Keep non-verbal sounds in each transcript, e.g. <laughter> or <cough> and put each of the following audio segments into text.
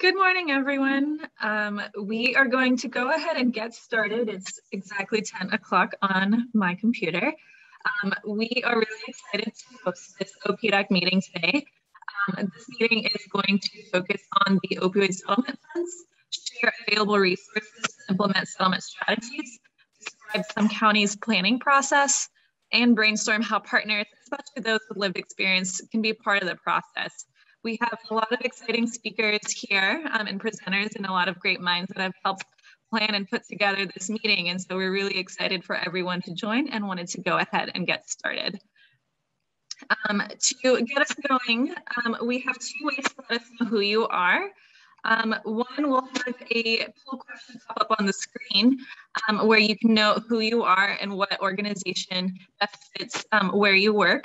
Good morning, everyone. Um, we are going to go ahead and get started. It's exactly 10 o'clock on my computer. Um, we are really excited to host this OPDAAC meeting today. Um, this meeting is going to focus on the opioid settlement funds, share available resources to implement settlement strategies, describe some counties' planning process, and brainstorm how partners, especially those with lived experience, can be part of the process. We have a lot of exciting speakers here um, and presenters and a lot of great minds that have helped plan and put together this meeting. And so we're really excited for everyone to join and wanted to go ahead and get started. Um, to get us going, um, we have two ways to let us know who you are. Um, one, we'll have a poll question pop up on the screen um, where you can know who you are and what organization best fits um, where you work.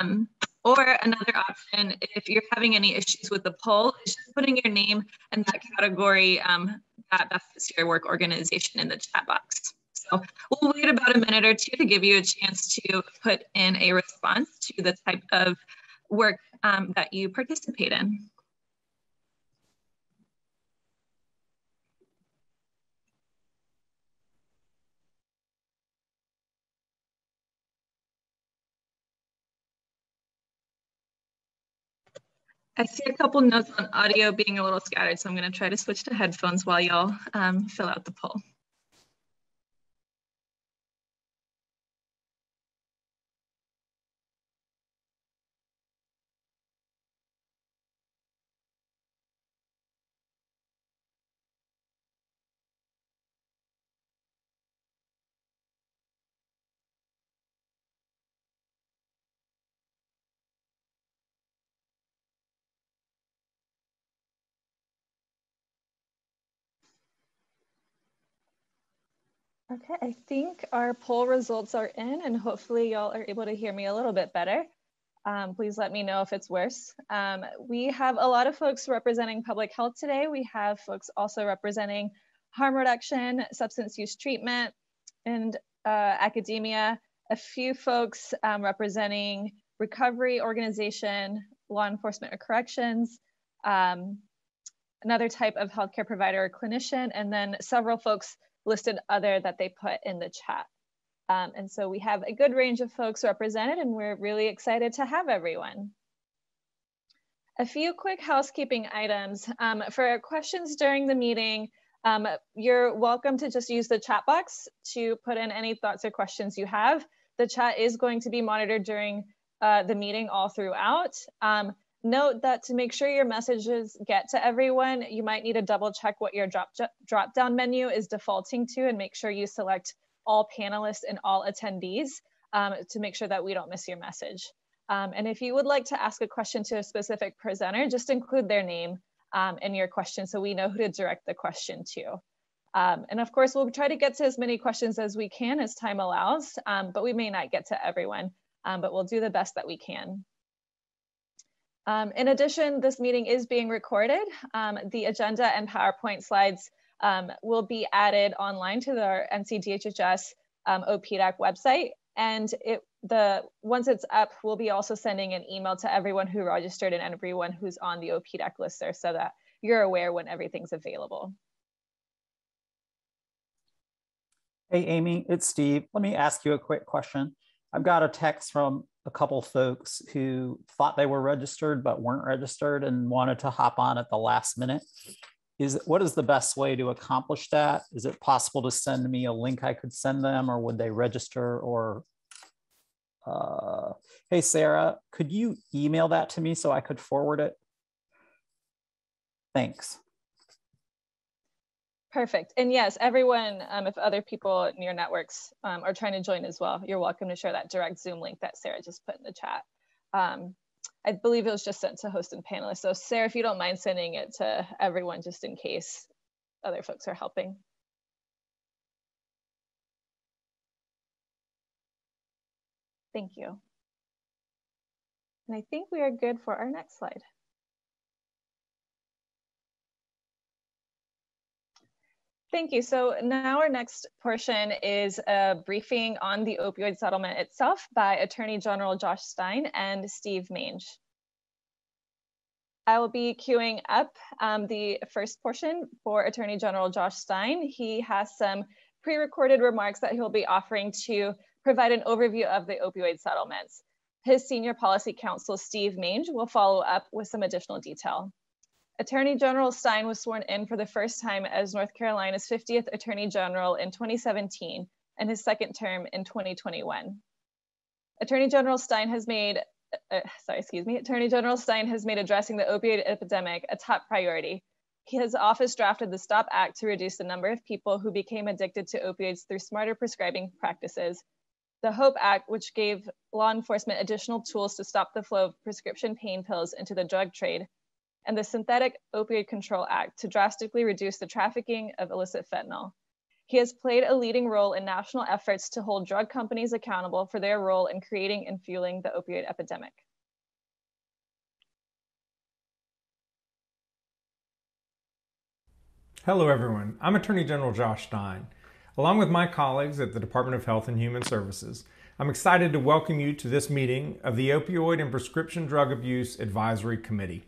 Um, or another option, if you're having any issues with the poll, is just putting your name and that category um, that best fits your work organization in the chat box. So we'll wait about a minute or two to give you a chance to put in a response to the type of work um, that you participate in. I see a couple notes on audio being a little scattered, so I'm going to try to switch to headphones while y'all um, fill out the poll. Okay, I think our poll results are in and hopefully y'all are able to hear me a little bit better. Um, please let me know if it's worse. Um, we have a lot of folks representing public health today. We have folks also representing harm reduction, substance use treatment, and uh, academia. A few folks um, representing recovery organization, law enforcement or corrections, um, another type of healthcare provider or clinician, and then several folks listed other that they put in the chat. Um, and so we have a good range of folks represented and we're really excited to have everyone. A few quick housekeeping items. Um, for questions during the meeting, um, you're welcome to just use the chat box to put in any thoughts or questions you have. The chat is going to be monitored during uh, the meeting all throughout. Um, Note that to make sure your messages get to everyone, you might need to double check what your drop, drop down menu is defaulting to and make sure you select all panelists and all attendees um, to make sure that we don't miss your message. Um, and if you would like to ask a question to a specific presenter, just include their name um, in your question so we know who to direct the question to. Um, and of course, we'll try to get to as many questions as we can as time allows, um, but we may not get to everyone, um, but we'll do the best that we can. Um, in addition, this meeting is being recorded. Um, the agenda and PowerPoint slides um, will be added online to the NCDHHS um, OPDAAC website. And it, the once it's up, we'll be also sending an email to everyone who registered and everyone who's on the OPDAAC list there so that you're aware when everything's available. Hey, Amy, it's Steve. Let me ask you a quick question. I've got a text from a couple folks who thought they were registered but weren't registered and wanted to hop on at the last minute. Is what is the best way to accomplish that? Is it possible to send me a link I could send them, or would they register? Or uh, hey, Sarah, could you email that to me so I could forward it? Thanks. Perfect. And yes, everyone, um, if other people in your networks um, are trying to join as well, you're welcome to share that direct Zoom link that Sarah just put in the chat. Um, I believe it was just sent to host and panelists. So Sarah, if you don't mind sending it to everyone just in case other folks are helping. Thank you. And I think we are good for our next slide. Thank you. So now our next portion is a briefing on the opioid settlement itself by Attorney General Josh Stein and Steve Mange. I will be queuing up um, the first portion for Attorney General Josh Stein. He has some pre-recorded remarks that he'll be offering to provide an overview of the opioid settlements. His senior policy counsel, Steve Mange, will follow up with some additional detail. Attorney General Stein was sworn in for the first time as North Carolina's 50th Attorney General in 2017 and his second term in 2021. Attorney General Stein has made uh, sorry, excuse me, Attorney General Stein has made addressing the opioid epidemic a top priority. His office drafted the STOP Act to reduce the number of people who became addicted to opioids through smarter prescribing practices. The HOPE Act, which gave law enforcement additional tools to stop the flow of prescription pain pills into the drug trade, and the Synthetic Opioid Control Act to drastically reduce the trafficking of illicit fentanyl. He has played a leading role in national efforts to hold drug companies accountable for their role in creating and fueling the opioid epidemic. Hello, everyone. I'm Attorney General Josh Stein. Along with my colleagues at the Department of Health and Human Services, I'm excited to welcome you to this meeting of the Opioid and Prescription Drug Abuse Advisory Committee.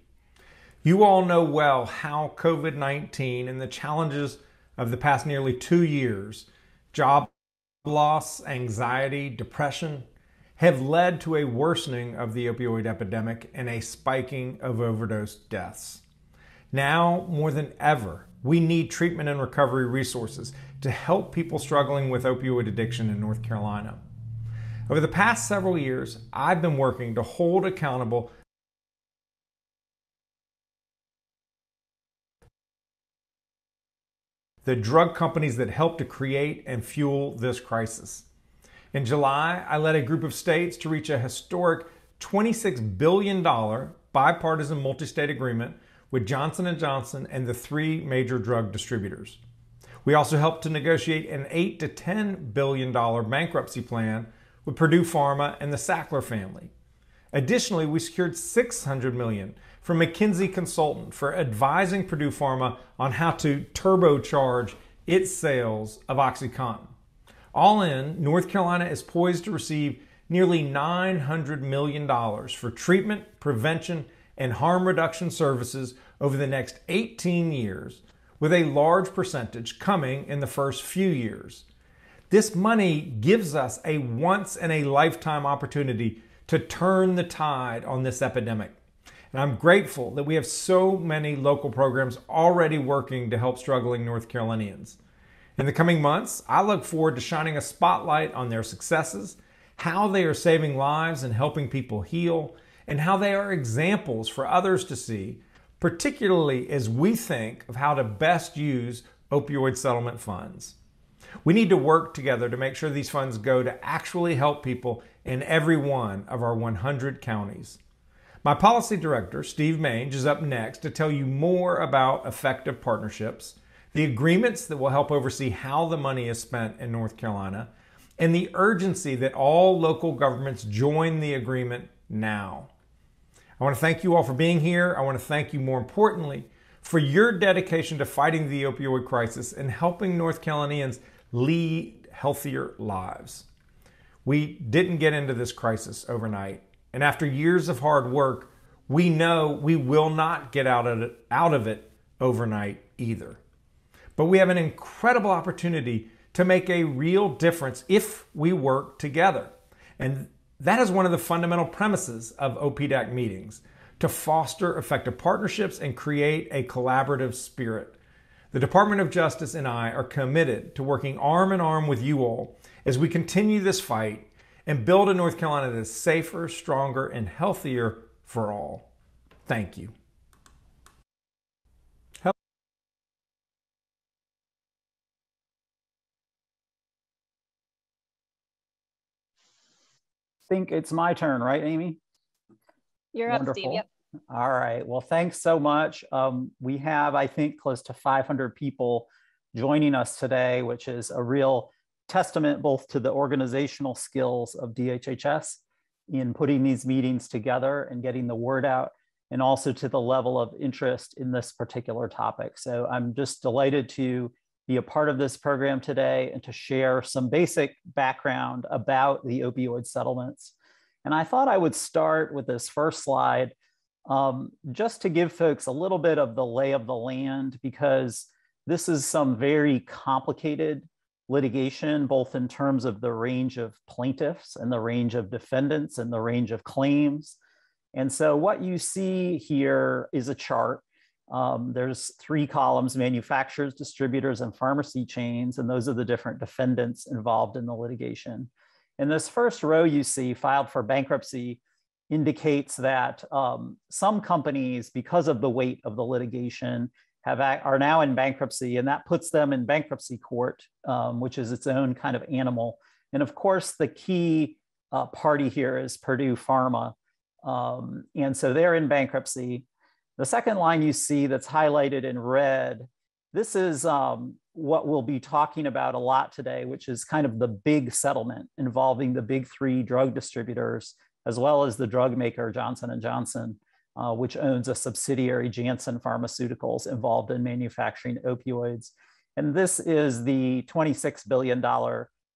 You all know well how COVID 19 and the challenges of the past nearly two years job loss, anxiety, depression have led to a worsening of the opioid epidemic and a spiking of overdose deaths. Now, more than ever, we need treatment and recovery resources to help people struggling with opioid addiction in North Carolina. Over the past several years, I've been working to hold accountable the drug companies that helped to create and fuel this crisis. In July, I led a group of states to reach a historic $26 billion bipartisan multi-state agreement with Johnson & Johnson and the three major drug distributors. We also helped to negotiate an 8 to 10 billion dollar bankruptcy plan with Purdue Pharma and the Sackler family. Additionally, we secured 600 million from McKinsey Consultant for advising Purdue Pharma on how to turbocharge its sales of OxyContin. All in, North Carolina is poised to receive nearly $900 million for treatment, prevention, and harm reduction services over the next 18 years, with a large percentage coming in the first few years. This money gives us a once in a lifetime opportunity to turn the tide on this epidemic. And I'm grateful that we have so many local programs already working to help struggling North Carolinians. In the coming months, I look forward to shining a spotlight on their successes, how they are saving lives and helping people heal, and how they are examples for others to see, particularly as we think of how to best use opioid settlement funds. We need to work together to make sure these funds go to actually help people in every one of our 100 counties. My policy director, Steve Mange, is up next to tell you more about effective partnerships, the agreements that will help oversee how the money is spent in North Carolina, and the urgency that all local governments join the agreement now. I want to thank you all for being here. I want to thank you more importantly for your dedication to fighting the opioid crisis and helping North Carolinians lead healthier lives. We didn't get into this crisis overnight. And after years of hard work, we know we will not get out of it, out of it overnight either. But we have an incredible opportunity to make a real difference if we work together. And that is one of the fundamental premises of OPDAAC meetings to foster effective partnerships and create a collaborative spirit. The Department of Justice and I are committed to working arm in arm with you all as we continue this fight and build a North Carolina that is safer, stronger, and healthier for all. Thank you. think it's my turn, right, Amy? You're Wonderful. up, Steve. Yep. All right. Well, thanks so much. Um, we have, I think, close to 500 people joining us today, which is a real testament both to the organizational skills of DHHS in putting these meetings together and getting the word out, and also to the level of interest in this particular topic. So I'm just delighted to be a part of this program today and to share some basic background about the opioid settlements. And I thought I would start with this first slide Um, just to give folks a little bit of the lay of the land, because this is some very complicated litigation, both in terms of the range of plaintiffs and the range of defendants and the range of claims. And so what you see here is a chart. Um, there's three columns, manufacturers, distributors, and pharmacy chains, and those are the different defendants involved in the litigation. And this first row you see filed for bankruptcy indicates that um, some companies, because of the weight of the litigation, have are now in bankruptcy, and that puts them in bankruptcy court, um, which is its own kind of animal. And of course, the key uh, party here is Purdue Pharma, um, and so they're in bankruptcy. The second line you see that's highlighted in red, this is um, what we'll be talking about a lot today, which is kind of the big settlement involving the big three drug distributors, as well as the drug maker Johnson & Johnson uh, which owns a subsidiary Janssen Pharmaceuticals involved in manufacturing opioids. And this is the $26 billion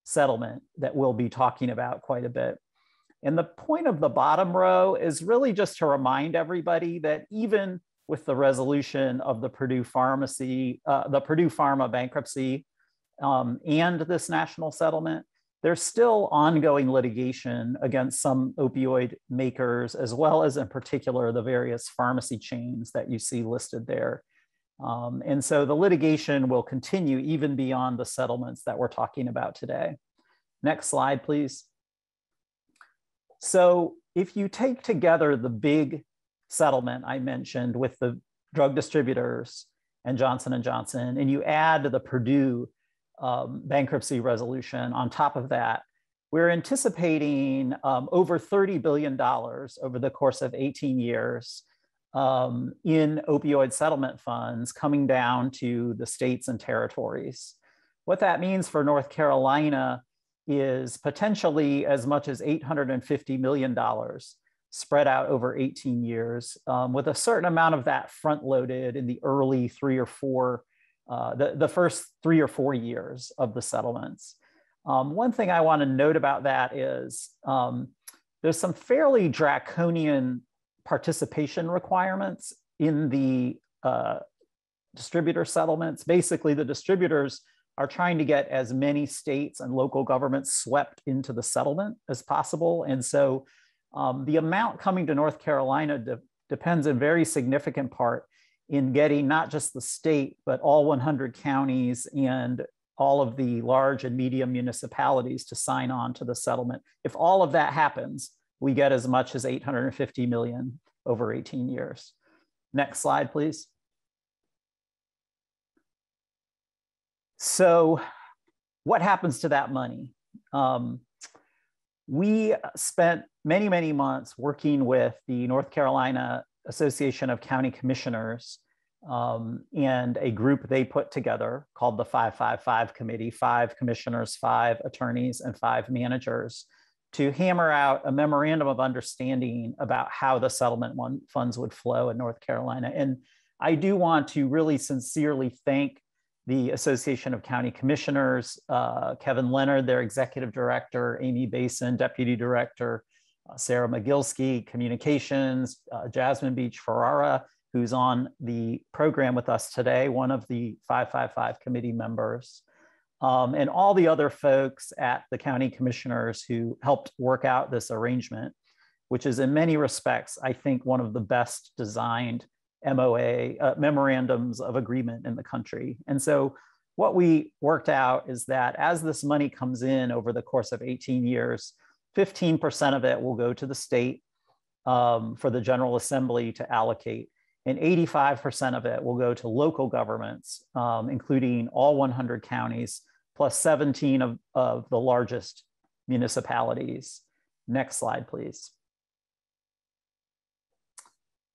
settlement that we'll be talking about quite a bit. And the point of the bottom row is really just to remind everybody that even with the resolution of the Purdue Pharmacy, uh, the Purdue Pharma bankruptcy um, and this national settlement, there's still ongoing litigation against some opioid makers, as well as in particular the various pharmacy chains that you see listed there. Um, and so the litigation will continue even beyond the settlements that we're talking about today. Next slide, please. So if you take together the big settlement I mentioned with the drug distributors and Johnson & Johnson, and you add the Purdue um, bankruptcy resolution. On top of that, we're anticipating um, over $30 billion over the course of 18 years um, in opioid settlement funds coming down to the states and territories. What that means for North Carolina is potentially as much as $850 million spread out over 18 years, um, with a certain amount of that front loaded in the early three or four uh, the, the first three or four years of the settlements. Um, one thing I want to note about that is um, there's some fairly draconian participation requirements in the uh, distributor settlements. Basically, the distributors are trying to get as many states and local governments swept into the settlement as possible. And so um, the amount coming to North Carolina de depends in very significant part in getting not just the state, but all 100 counties and all of the large and medium municipalities to sign on to the settlement. If all of that happens, we get as much as 850 million over 18 years. Next slide, please. So what happens to that money? Um, we spent many, many months working with the North Carolina Association of County Commissioners um, and a group they put together called the 555 Committee five commissioners, five attorneys, and five managers to hammer out a memorandum of understanding about how the settlement funds would flow in North Carolina. And I do want to really sincerely thank the Association of County Commissioners, uh, Kevin Leonard, their executive director, Amy Bason, deputy director, Sarah Magilski, communications, uh, Jasmine Beach Ferrara, who's on the program with us today, one of the 555 committee members, um, and all the other folks at the county commissioners who helped work out this arrangement, which is in many respects, I think, one of the best designed MOA uh, memorandums of agreement in the country. And so what we worked out is that as this money comes in over the course of 18 years, 15% of it will go to the state um, for the General Assembly to allocate, and 85% of it will go to local governments, um, including all 100 counties, plus 17 of, of the largest municipalities. Next slide, please.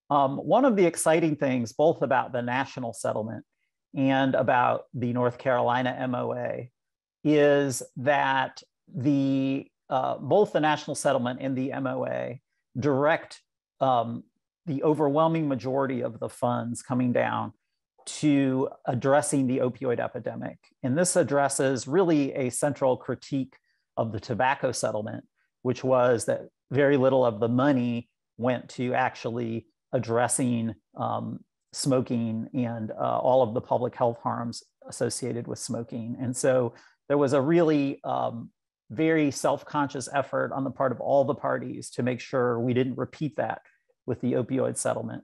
Um, one of the exciting things, both about the national settlement and about the North Carolina MOA, is that the uh, both the national settlement and the MOA direct um, the overwhelming majority of the funds coming down to addressing the opioid epidemic. And this addresses really a central critique of the tobacco settlement, which was that very little of the money went to actually addressing um, smoking and uh, all of the public health harms associated with smoking. And so there was a really um, very self-conscious effort on the part of all the parties to make sure we didn't repeat that with the opioid settlement.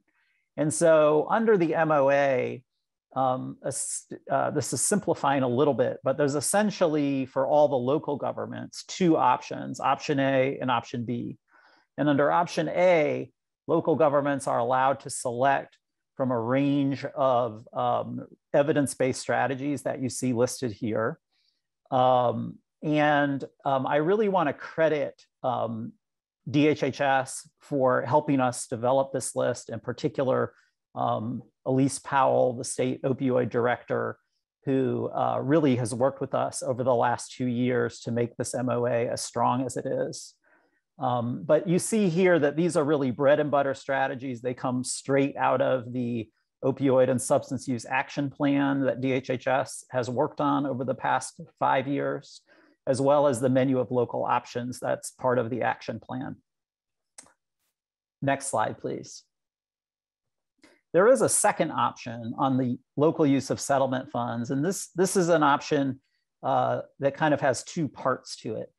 And so under the MOA, um, uh, this is simplifying a little bit, but there's essentially for all the local governments, two options, option A and option B. And under option A, local governments are allowed to select from a range of um, evidence-based strategies that you see listed here. Um, and um, I really want to credit um, DHHS for helping us develop this list, in particular, um, Elyse Powell, the state opioid director, who uh, really has worked with us over the last two years to make this MOA as strong as it is. Um, but you see here that these are really bread and butter strategies. They come straight out of the opioid and substance use action plan that DHHS has worked on over the past five years as well as the menu of local options that's part of the action plan. Next slide, please. There is a second option on the local use of settlement funds, and this, this is an option uh, that kind of has two parts to it.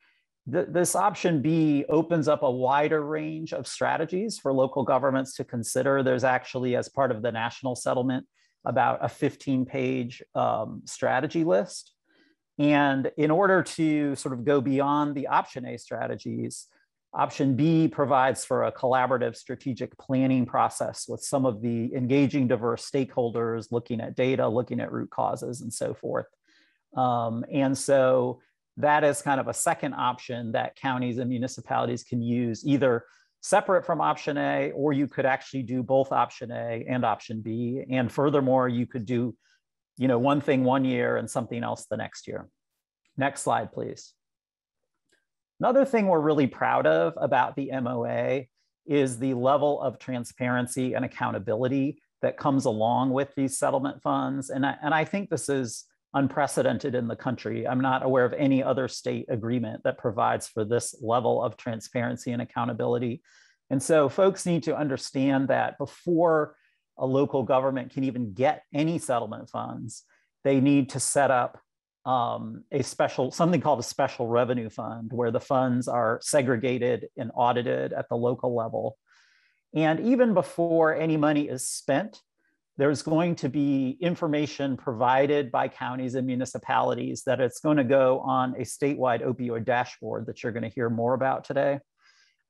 Th this option B opens up a wider range of strategies for local governments to consider. There's actually, as part of the national settlement, about a 15 page um, strategy list. And in order to sort of go beyond the option A strategies, option B provides for a collaborative strategic planning process with some of the engaging diverse stakeholders, looking at data, looking at root causes, and so forth. Um, and so that is kind of a second option that counties and municipalities can use either separate from option A, or you could actually do both option A and option B. And furthermore, you could do you know, one thing one year and something else the next year. Next slide, please. Another thing we're really proud of about the MOA is the level of transparency and accountability that comes along with these settlement funds. And I, and I think this is unprecedented in the country. I'm not aware of any other state agreement that provides for this level of transparency and accountability. And so folks need to understand that before a local government can even get any settlement funds, they need to set up um, a special, something called a special revenue fund, where the funds are segregated and audited at the local level. And even before any money is spent, there's going to be information provided by counties and municipalities that it's going to go on a statewide opioid dashboard that you're going to hear more about today.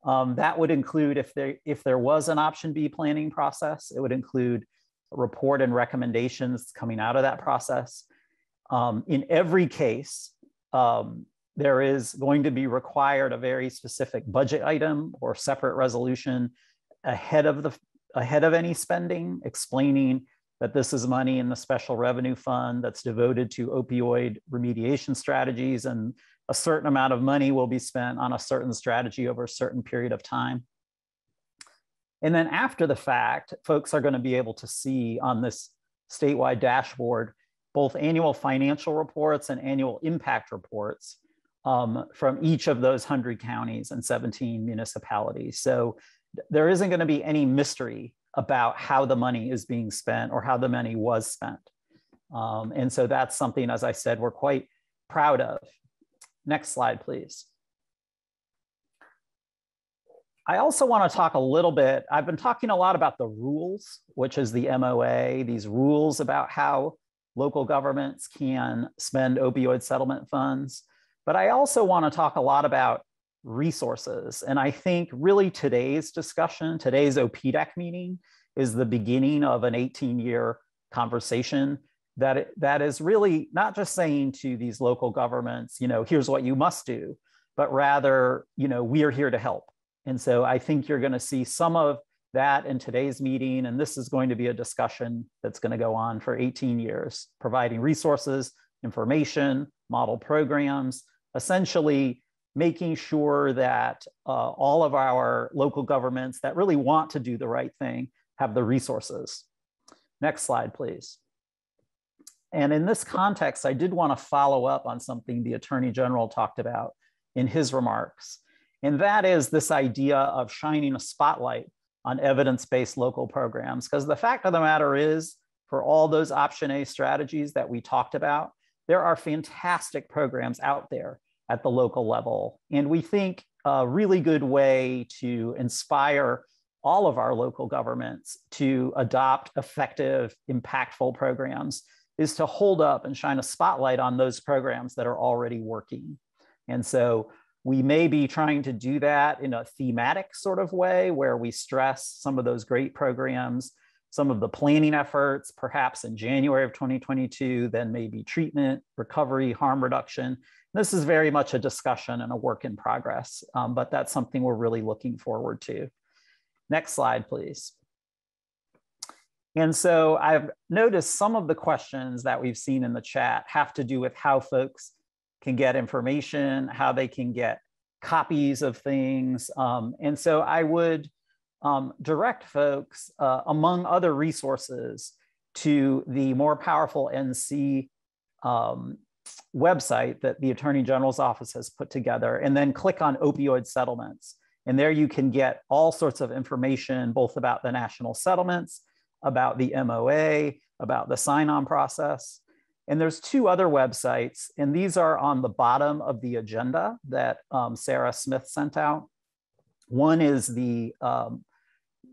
Um, that would include if there if there was an option B planning process, it would include report and recommendations coming out of that process. Um, in every case, um, there is going to be required a very specific budget item or separate resolution ahead of the ahead of any spending, explaining that this is money in the special revenue fund that's devoted to opioid remediation strategies and a certain amount of money will be spent on a certain strategy over a certain period of time. And then after the fact, folks are going to be able to see on this statewide dashboard both annual financial reports and annual impact reports um, from each of those 100 counties and 17 municipalities. So there isn't going to be any mystery about how the money is being spent or how the money was spent. Um, and so that's something, as I said, we're quite proud of. Next slide, please. I also want to talk a little bit, I've been talking a lot about the rules, which is the MOA, these rules about how local governments can spend opioid settlement funds. But I also want to talk a lot about resources. And I think really today's discussion, today's OPDAAC meeting is the beginning of an 18 year conversation that it, that is really not just saying to these local governments, you know, here's what you must do, but rather, you know, we are here to help. And so I think you're going to see some of that in today's meeting, and this is going to be a discussion that's going to go on for 18 years, providing resources, information, model programs, essentially making sure that uh, all of our local governments that really want to do the right thing have the resources. Next slide, please. And in this context, I did want to follow up on something the Attorney General talked about in his remarks. And that is this idea of shining a spotlight on evidence-based local programs. Because the fact of the matter is, for all those option A strategies that we talked about, there are fantastic programs out there at the local level. And we think a really good way to inspire all of our local governments to adopt effective, impactful programs is to hold up and shine a spotlight on those programs that are already working. And so we may be trying to do that in a thematic sort of way where we stress some of those great programs, some of the planning efforts, perhaps in January of 2022, then maybe treatment, recovery, harm reduction. This is very much a discussion and a work in progress, um, but that's something we're really looking forward to. Next slide, please. And so I've noticed some of the questions that we've seen in the chat have to do with how folks can get information, how they can get copies of things. Um, and so I would um, direct folks, uh, among other resources, to the More Powerful NC um, website that the Attorney General's office has put together, and then click on opioid settlements. And there you can get all sorts of information, both about the national settlements, about the MOA, about the sign on process. And there's two other websites, and these are on the bottom of the agenda that um, Sarah Smith sent out. One is the um,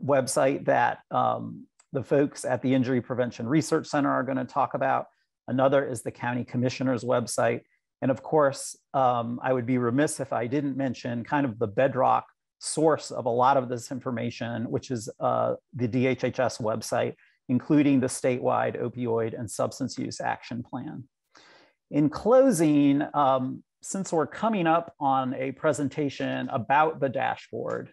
website that um, the folks at the Injury Prevention Research Center are going to talk about. Another is the County Commissioner's website. And of course, um, I would be remiss if I didn't mention kind of the bedrock source of a lot of this information, which is uh, the DHHS website including the statewide opioid and substance use action plan. In closing, um, since we're coming up on a presentation about the dashboard,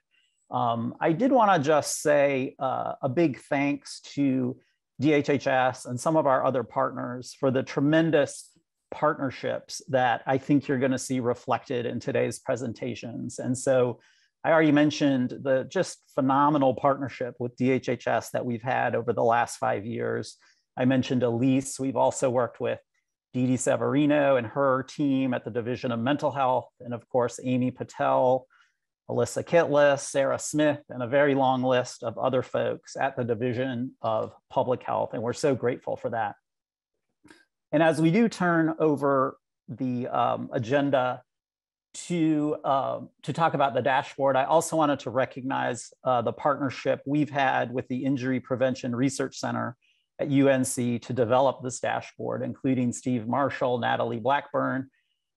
um, I did want to just say uh, a big thanks to DHHS and some of our other partners for the tremendous partnerships that I think you're going to see reflected in today's presentations. And so I already mentioned the just phenomenal partnership with DHHS that we've had over the last five years. I mentioned Elyse. We've also worked with DeDe Severino and her team at the Division of Mental Health, and of course, Amy Patel, Alyssa Kittless, Sarah Smith, and a very long list of other folks at the Division of Public Health. And we're so grateful for that. And as we do turn over the um, agenda to, uh, to talk about the dashboard, I also wanted to recognize uh, the partnership we've had with the Injury Prevention Research Center at UNC to develop this dashboard, including Steve Marshall, Natalie Blackburn,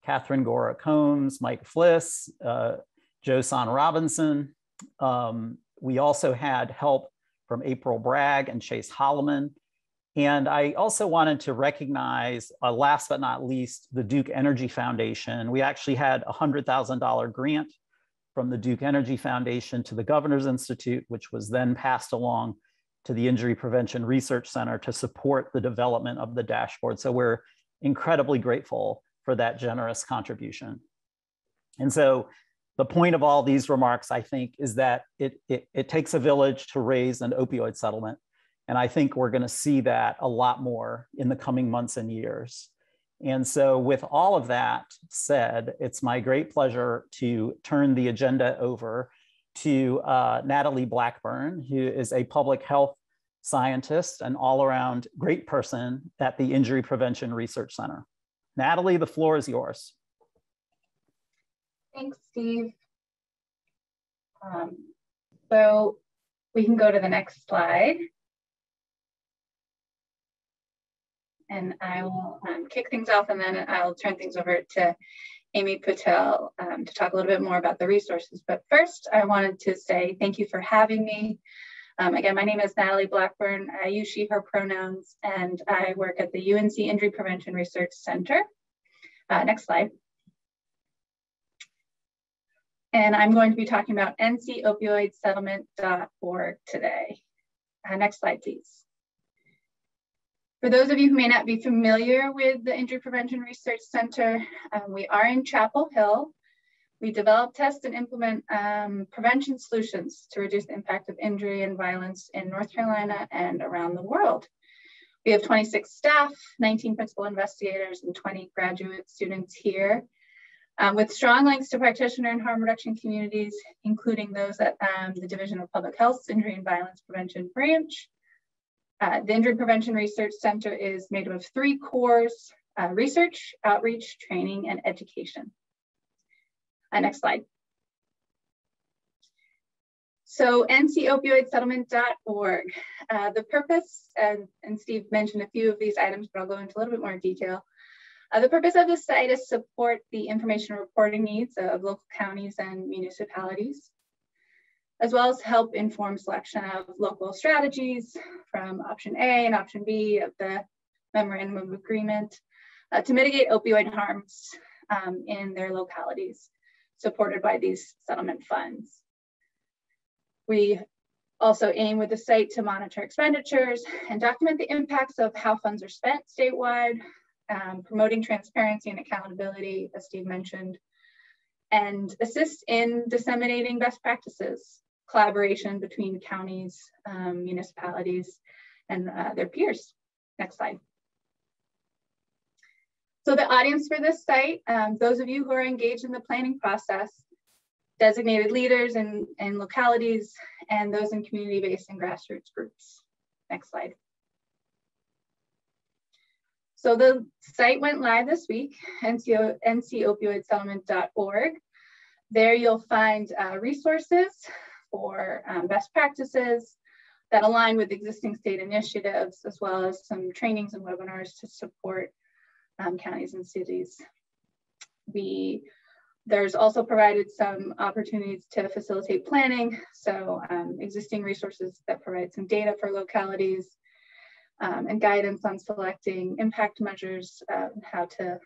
Catherine Gora Combs, Mike Fliss, uh, Joe Robinson. Um, we also had help from April Bragg and Chase Holloman, and I also wanted to recognize, uh, last but not least, the Duke Energy Foundation. We actually had a $100,000 grant from the Duke Energy Foundation to the Governor's Institute, which was then passed along to the Injury Prevention Research Center to support the development of the dashboard. So we're incredibly grateful for that generous contribution. And so the point of all these remarks, I think, is that it, it, it takes a village to raise an opioid settlement. And I think we're going to see that a lot more in the coming months and years. And so, with all of that said, it's my great pleasure to turn the agenda over to uh, Natalie Blackburn, who is a public health scientist and all around great person at the Injury Prevention Research Center. Natalie, the floor is yours. Thanks, Steve. Um, so we can go to the next slide. And I will um, kick things off and then I'll turn things over to Amy Patel um, to talk a little bit more about the resources. But first, I wanted to say thank you for having me. Um, again, my name is Natalie Blackburn. I use she, her pronouns, and I work at the UNC Injury Prevention Research Center. Uh, next slide. And I'm going to be talking about ncopioidsettlement.org today. Uh, next slide, please. For those of you who may not be familiar with the Injury Prevention Research Center, um, we are in Chapel Hill. We develop, test, and implement um, prevention solutions to reduce the impact of injury and violence in North Carolina and around the world. We have 26 staff, 19 principal investigators, and 20 graduate students here. Um, with strong links to practitioner and harm reduction communities, including those at um, the Division of Public Health's Injury and Violence Prevention Branch. Uh, the Injury Prevention Research Center is made up of three cores, uh, research, outreach, training, and education. Uh, next slide. So ncopioidsettlement.org. Uh, the purpose, and, and Steve mentioned a few of these items, but I'll go into a little bit more detail. Uh, the purpose of the site is support the information reporting needs of local counties and municipalities, as well as help inform selection of local strategies from option A and option B of the memorandum of agreement uh, to mitigate opioid harms um, in their localities, supported by these settlement funds. We also aim with the site to monitor expenditures and document the impacts of how funds are spent statewide, um, promoting transparency and accountability, as Steve mentioned, and assist in disseminating best practices, collaboration between counties, um, municipalities, and uh, their peers. Next slide. So the audience for this site, um, those of you who are engaged in the planning process, designated leaders and, localities, and those in community-based and grassroots groups. Next slide. So the site went live this week, NCO, ncopioidsettlement.org. There you'll find uh, resources for um, best practices that align with existing state initiatives, as well as some trainings and webinars to support um, counties and cities. We, there's also provided some opportunities to facilitate planning. So um, existing resources that provide some data for localities, um, and guidance on selecting impact measures, uh, how to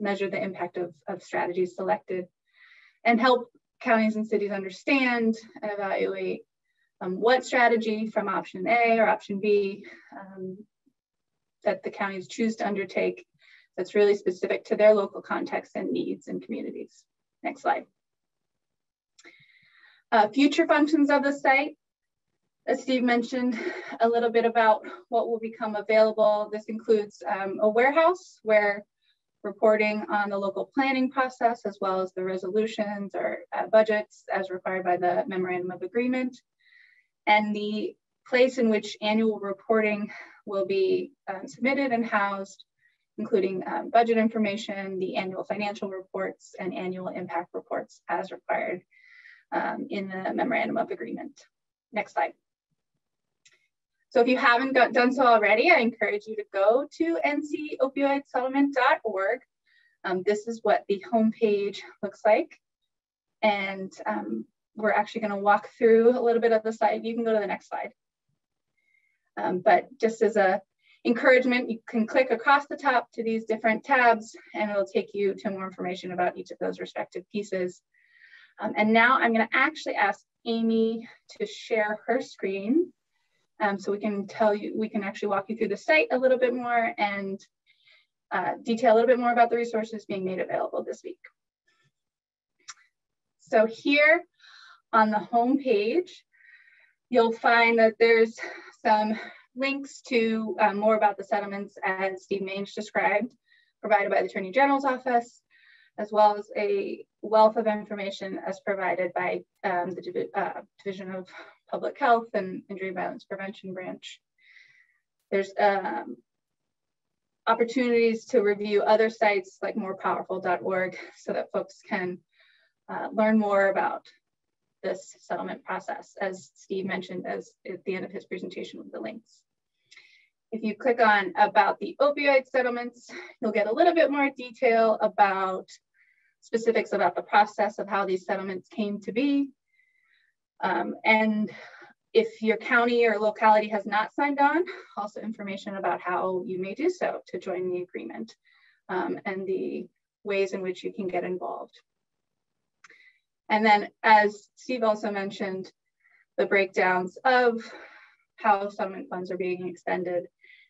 measure the impact of, of strategies selected, and help counties and cities understand and evaluate um, what strategy from option A or option B um, that the counties choose to undertake that's really specific to their local context and needs and communities. Next slide. Uh, future functions of the site as Steve mentioned a little bit about what will become available. This includes um, a warehouse where reporting on the local planning process as well as the resolutions or uh, budgets as required by the memorandum of agreement and the place in which annual reporting will be um, submitted and housed including um, budget information, the annual financial reports and annual impact reports as required um, in the memorandum of agreement. Next slide. So if you haven't got, done so already, I encourage you to go to ncopioidsettlement.org. Um, this is what the homepage looks like. And um, we're actually gonna walk through a little bit of the slide. You can go to the next slide. Um, but just as a encouragement, you can click across the top to these different tabs and it'll take you to more information about each of those respective pieces. Um, and now I'm gonna actually ask Amy to share her screen um, so we can tell you, we can actually walk you through the site a little bit more and uh, detail a little bit more about the resources being made available this week. So here on the home page, you'll find that there's some links to um, more about the settlements as Steve Mange described, provided by the Attorney General's Office, as well as a wealth of information as provided by um, the uh, Division of Public Health and Injury Violence Prevention Branch. There's um, opportunities to review other sites like morepowerful.org so that folks can uh, learn more about this settlement process, as Steve mentioned as at the end of his presentation with the links. If you click on about the opioid settlements, you'll get a little bit more detail about specifics about the process of how these settlements came to be, um, and if your county or locality has not signed on, also information about how you may do so to join the agreement um, and the ways in which you can get involved. And then as Steve also mentioned, the breakdowns of how settlement funds are being expended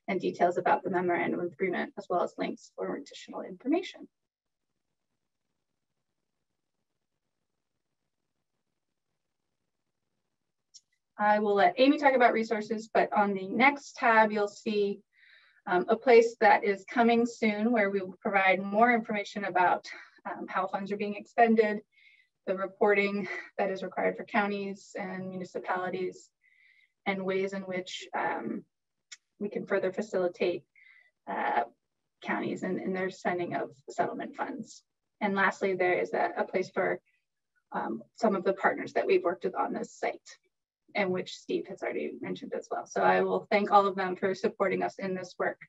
and details about the memorandum of agreement, as well as links for additional information. I will let Amy talk about resources, but on the next tab, you'll see um, a place that is coming soon where we will provide more information about um, how funds are being expended, the reporting that is required for counties and municipalities, and ways in which um, we can further facilitate uh, counties in their spending of settlement funds. And lastly, there is a, a place for um, some of the partners that we've worked with on this site and which Steve has already mentioned as well. So I will thank all of them for supporting us in this work.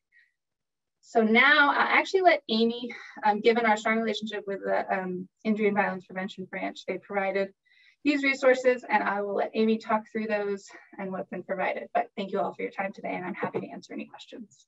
So now I'll actually let Amy, um, given our strong relationship with the um, Injury and Violence Prevention Branch, they provided these resources and I will let Amy talk through those and what's been provided. But thank you all for your time today and I'm happy to answer any questions.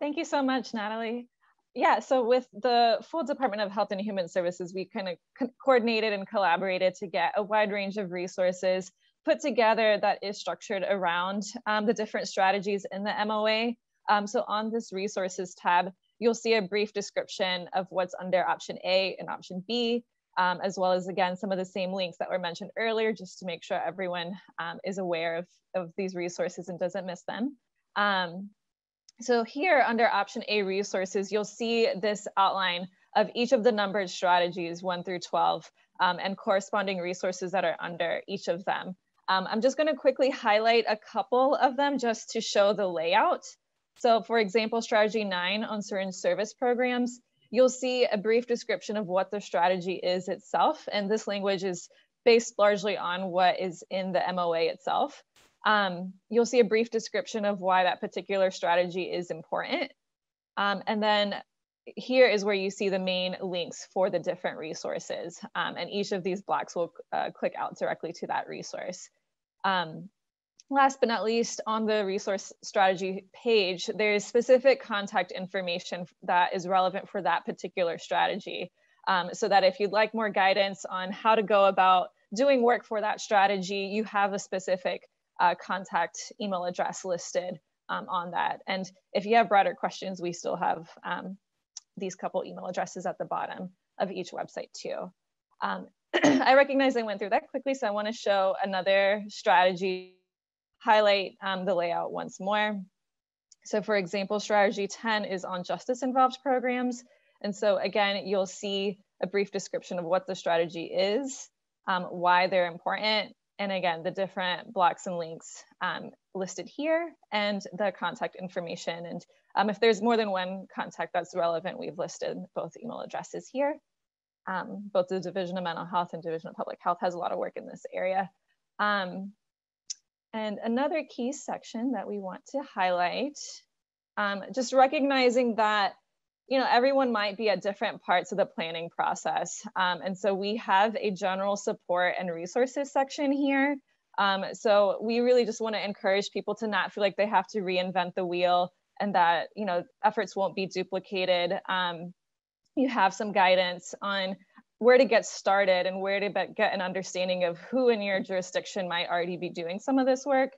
Thank you so much, Natalie. Yeah, so with the full Department of Health and Human Services, we kind of co coordinated and collaborated to get a wide range of resources put together that is structured around um, the different strategies in the MOA. Um, so on this resources tab, you'll see a brief description of what's under option A and option B, um, as well as again, some of the same links that were mentioned earlier, just to make sure everyone um, is aware of, of these resources and doesn't miss them. So here under option A resources, you'll see this outline of each of the numbered strategies one through 12 um, and corresponding resources that are under each of them. Um, I'm just gonna quickly highlight a couple of them just to show the layout. So for example, strategy nine on syringe service programs, you'll see a brief description of what the strategy is itself. And this language is based largely on what is in the MOA itself. Um, you'll see a brief description of why that particular strategy is important. Um, and then here is where you see the main links for the different resources. Um, and each of these blocks will uh, click out directly to that resource. Um, last but not least, on the resource strategy page, there is specific contact information that is relevant for that particular strategy. Um, so that if you'd like more guidance on how to go about doing work for that strategy, you have a specific uh, contact email address listed um, on that. And if you have broader questions, we still have um, these couple email addresses at the bottom of each website too. Um, <clears throat> I recognize I went through that quickly, so I wanna show another strategy, highlight um, the layout once more. So for example, strategy 10 is on justice involved programs. And so again, you'll see a brief description of what the strategy is, um, why they're important, and again, the different blocks and links um, listed here and the contact information. And um, if there's more than one contact that's relevant, we've listed both email addresses here. Um, both the Division of Mental Health and Division of Public Health has a lot of work in this area. Um, and another key section that we want to highlight, um, just recognizing that you know, everyone might be at different parts of the planning process. Um, and so we have a general support and resources section here. Um, so we really just want to encourage people to not feel like they have to reinvent the wheel and that, you know, efforts won't be duplicated. Um, you have some guidance on where to get started and where to get an understanding of who in your jurisdiction might already be doing some of this work.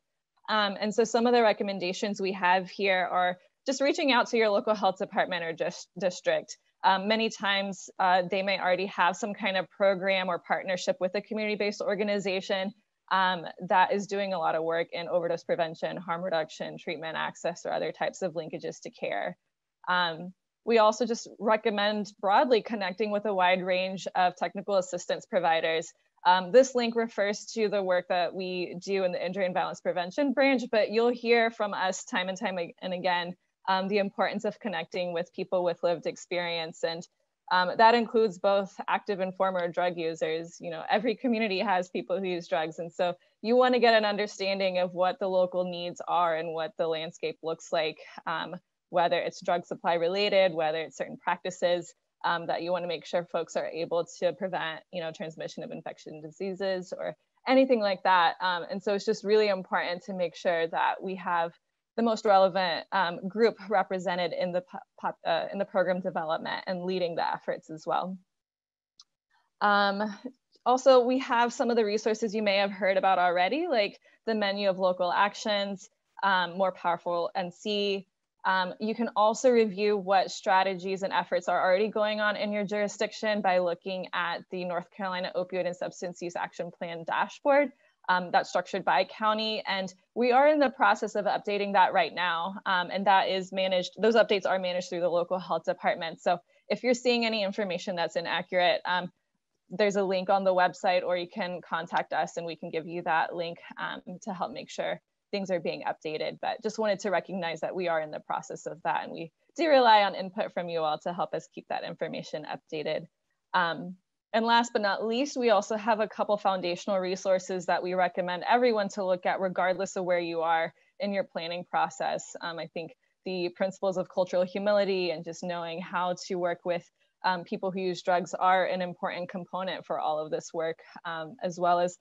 Um, and so some of the recommendations we have here are just reaching out to your local health department or just district. Um, many times uh, they may already have some kind of program or partnership with a community-based organization um, that is doing a lot of work in overdose prevention, harm reduction, treatment access, or other types of linkages to care. Um, we also just recommend broadly connecting with a wide range of technical assistance providers. Um, this link refers to the work that we do in the injury and violence prevention branch, but you'll hear from us time and time and again um, the importance of connecting with people with lived experience. And um, that includes both active and former drug users. You know, every community has people who use drugs. And so you want to get an understanding of what the local needs are and what the landscape looks like, um, whether it's drug supply related, whether it's certain practices um, that you want to make sure folks are able to prevent, you know, transmission of infection diseases or anything like that. Um, and so it's just really important to make sure that we have the most relevant um, group represented in the, pop, uh, in the program development and leading the efforts as well. Um, also, we have some of the resources you may have heard about already, like the menu of local actions, um, more powerful NC. Um, you can also review what strategies and efforts are already going on in your jurisdiction by looking at the North Carolina Opioid and Substance Use Action Plan dashboard, um, that's structured by county. And we are in the process of updating that right now. Um, and that is managed, those updates are managed through the local health department. So if you're seeing any information that's inaccurate, um, there's a link on the website or you can contact us and we can give you that link um, to help make sure things are being updated. But just wanted to recognize that we are in the process of that and we do rely on input from you all to help us keep that information updated. Um, and last but not least, we also have a couple foundational resources that we recommend everyone to look at regardless of where you are in your planning process. Um, I think the principles of cultural humility and just knowing how to work with um, people who use drugs are an important component for all of this work, um, as well as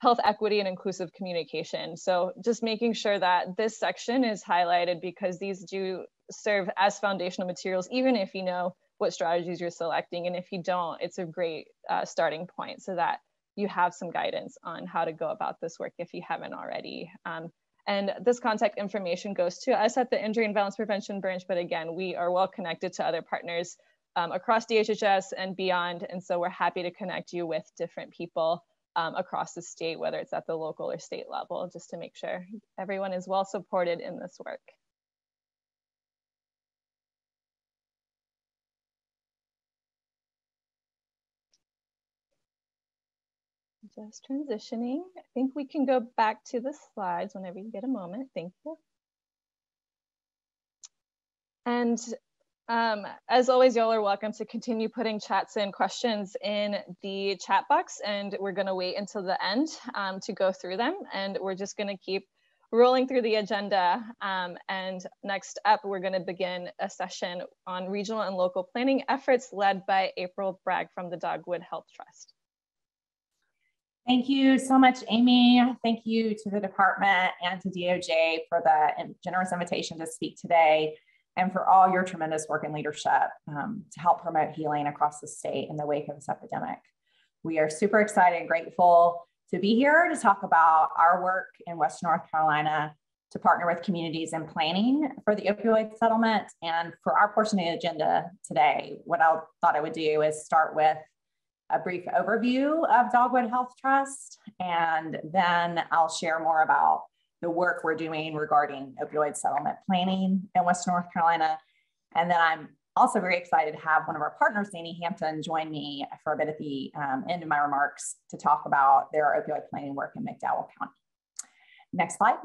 health equity and inclusive communication. So just making sure that this section is highlighted because these do serve as foundational materials, even if you know what strategies you're selecting. And if you don't, it's a great uh, starting point so that you have some guidance on how to go about this work if you haven't already. Um, and this contact information goes to us at the Injury and Violence Prevention Branch, but again, we are well connected to other partners um, across DHHS and beyond. And so we're happy to connect you with different people um, across the state, whether it's at the local or state level, just to make sure everyone is well supported in this work. Just transitioning. I think we can go back to the slides whenever you get a moment. Thank you. And um, as always, y'all are welcome to continue putting chats and questions in the chat box, and we're going to wait until the end um, to go through them. And we're just going to keep rolling through the agenda. Um, and next up, we're going to begin a session on regional and local planning efforts led by April Bragg from the Dogwood Health Trust. Thank you so much, Amy. Thank you to the department and to DOJ for the generous invitation to speak today and for all your tremendous work and leadership um, to help promote healing across the state in the wake of this epidemic. We are super excited and grateful to be here to talk about our work in Western North Carolina to partner with communities in planning for the opioid settlement. And for our portion of the agenda today, what I thought I would do is start with a brief overview of Dogwood Health Trust, and then I'll share more about the work we're doing regarding opioid settlement planning in Western North Carolina. And then I'm also very excited to have one of our partners, Danny Hampton, join me for a bit at the um, end of my remarks to talk about their opioid planning work in McDowell County. Next slide.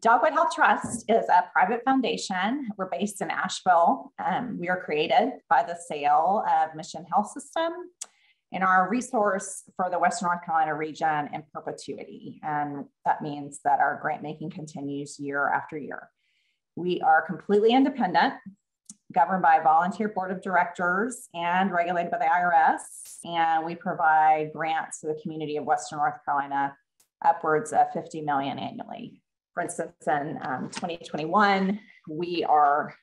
Dogwood Health Trust is a private foundation. We're based in Asheville. Um, we are created by the sale of Mission Health System and our resource for the Western North Carolina region in perpetuity. And that means that our grant making continues year after year. We are completely independent, governed by a volunteer board of directors and regulated by the IRS. And we provide grants to the community of Western North Carolina upwards of 50 million annually. For instance, in um, 2021, we are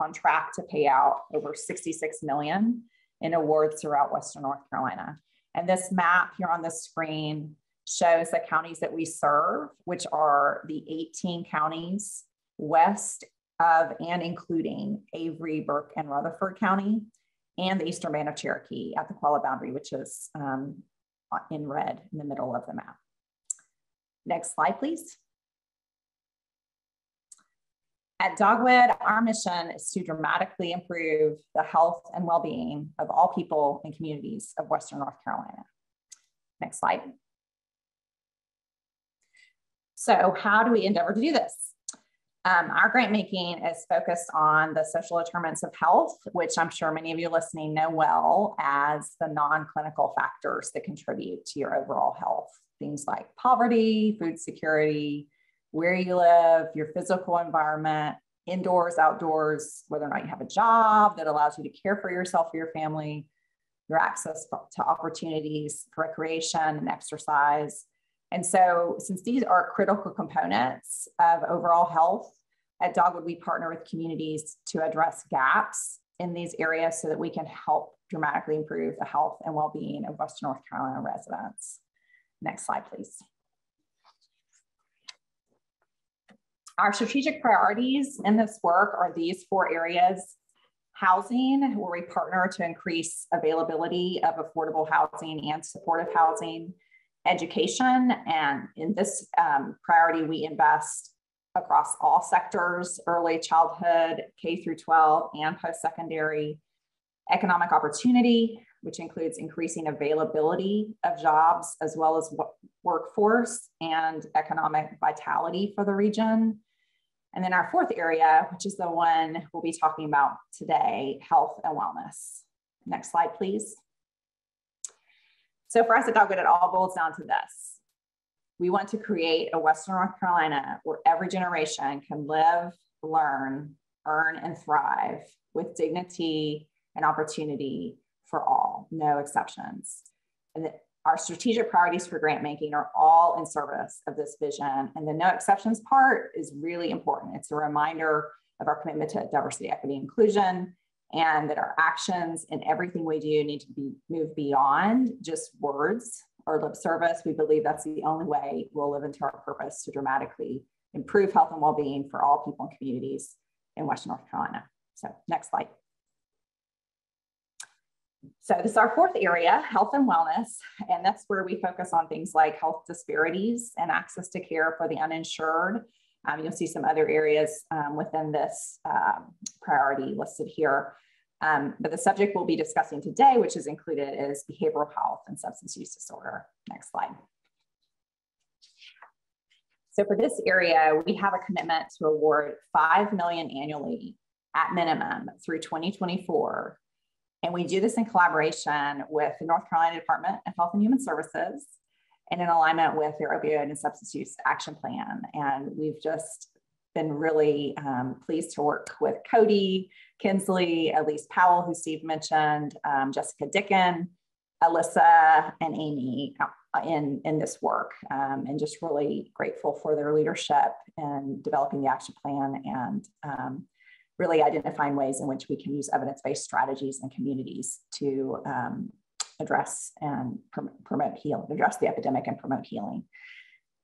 on track to pay out over 66 million in awards throughout Western North Carolina. And this map here on the screen shows the counties that we serve, which are the 18 counties west of and including Avery, Burke, and Rutherford County, and the Eastern Band of Cherokee at the Qualla boundary, which is um, in red in the middle of the map. Next slide, please. At Dogwood, our mission is to dramatically improve the health and well-being of all people and communities of Western North Carolina. Next slide. So how do we endeavor to do this? Um, our grant making is focused on the social determinants of health, which I'm sure many of you listening know well as the non-clinical factors that contribute to your overall health. Things like poverty, food security, where you live, your physical environment, indoors, outdoors, whether or not you have a job that allows you to care for yourself or your family, your access to opportunities for recreation and exercise. And so, since these are critical components of overall health, at Dogwood, we partner with communities to address gaps in these areas so that we can help dramatically improve the health and well being of Western North Carolina residents. Next slide, please. Our strategic priorities in this work are these four areas. Housing, where we partner to increase availability of affordable housing and supportive housing. Education, and in this um, priority, we invest across all sectors, early childhood, K through 12 and post-secondary, economic opportunity, which includes increasing availability of jobs as well as workforce and economic vitality for the region. And then our fourth area, which is the one we'll be talking about today, health and wellness. Next slide, please. So for us at Dogwood, it all boils down to this. We want to create a Western North Carolina where every generation can live, learn, earn, and thrive with dignity and opportunity for all, no exceptions. And our strategic priorities for grant making are all in service of this vision. And the no exceptions part is really important. It's a reminder of our commitment to diversity, equity, inclusion, and that our actions and everything we do need to be move beyond just words or lip service. We believe that's the only way we'll live into our purpose to dramatically improve health and well-being for all people and communities in Western North Carolina. So next slide. So this is our fourth area, health and wellness, and that's where we focus on things like health disparities and access to care for the uninsured. Um, you'll see some other areas um, within this um, priority listed here. Um, but the subject we'll be discussing today, which is included, is behavioral health and substance use disorder. Next slide. So for this area, we have a commitment to award 5 million annually at minimum through 2024 and we do this in collaboration with the North Carolina Department of Health and Human Services and in alignment with their opioid and substance use action plan. And we've just been really um, pleased to work with Kody, Kinsley, Elyse Powell, who Steve mentioned, um, Jessica Dicken, Alyssa, and Amy uh, in, in this work. Um, and just really grateful for their leadership in developing the action plan and um, really identifying ways in which we can use evidence-based strategies and communities to um, address and prom promote healing, address the epidemic and promote healing.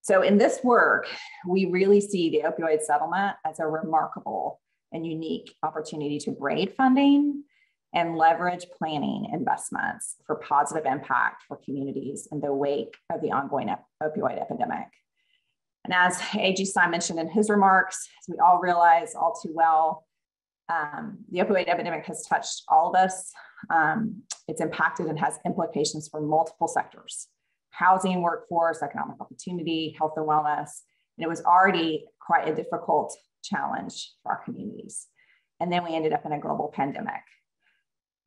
So in this work, we really see the opioid settlement as a remarkable and unique opportunity to braid funding and leverage planning investments for positive impact for communities in the wake of the ongoing op opioid epidemic. And as A.G. Stein mentioned in his remarks, as we all realize all too well, um, the opioid epidemic has touched all of us. Um, it's impacted and has implications for multiple sectors housing, workforce, economic opportunity, health and wellness. And it was already quite a difficult challenge for our communities. And then we ended up in a global pandemic.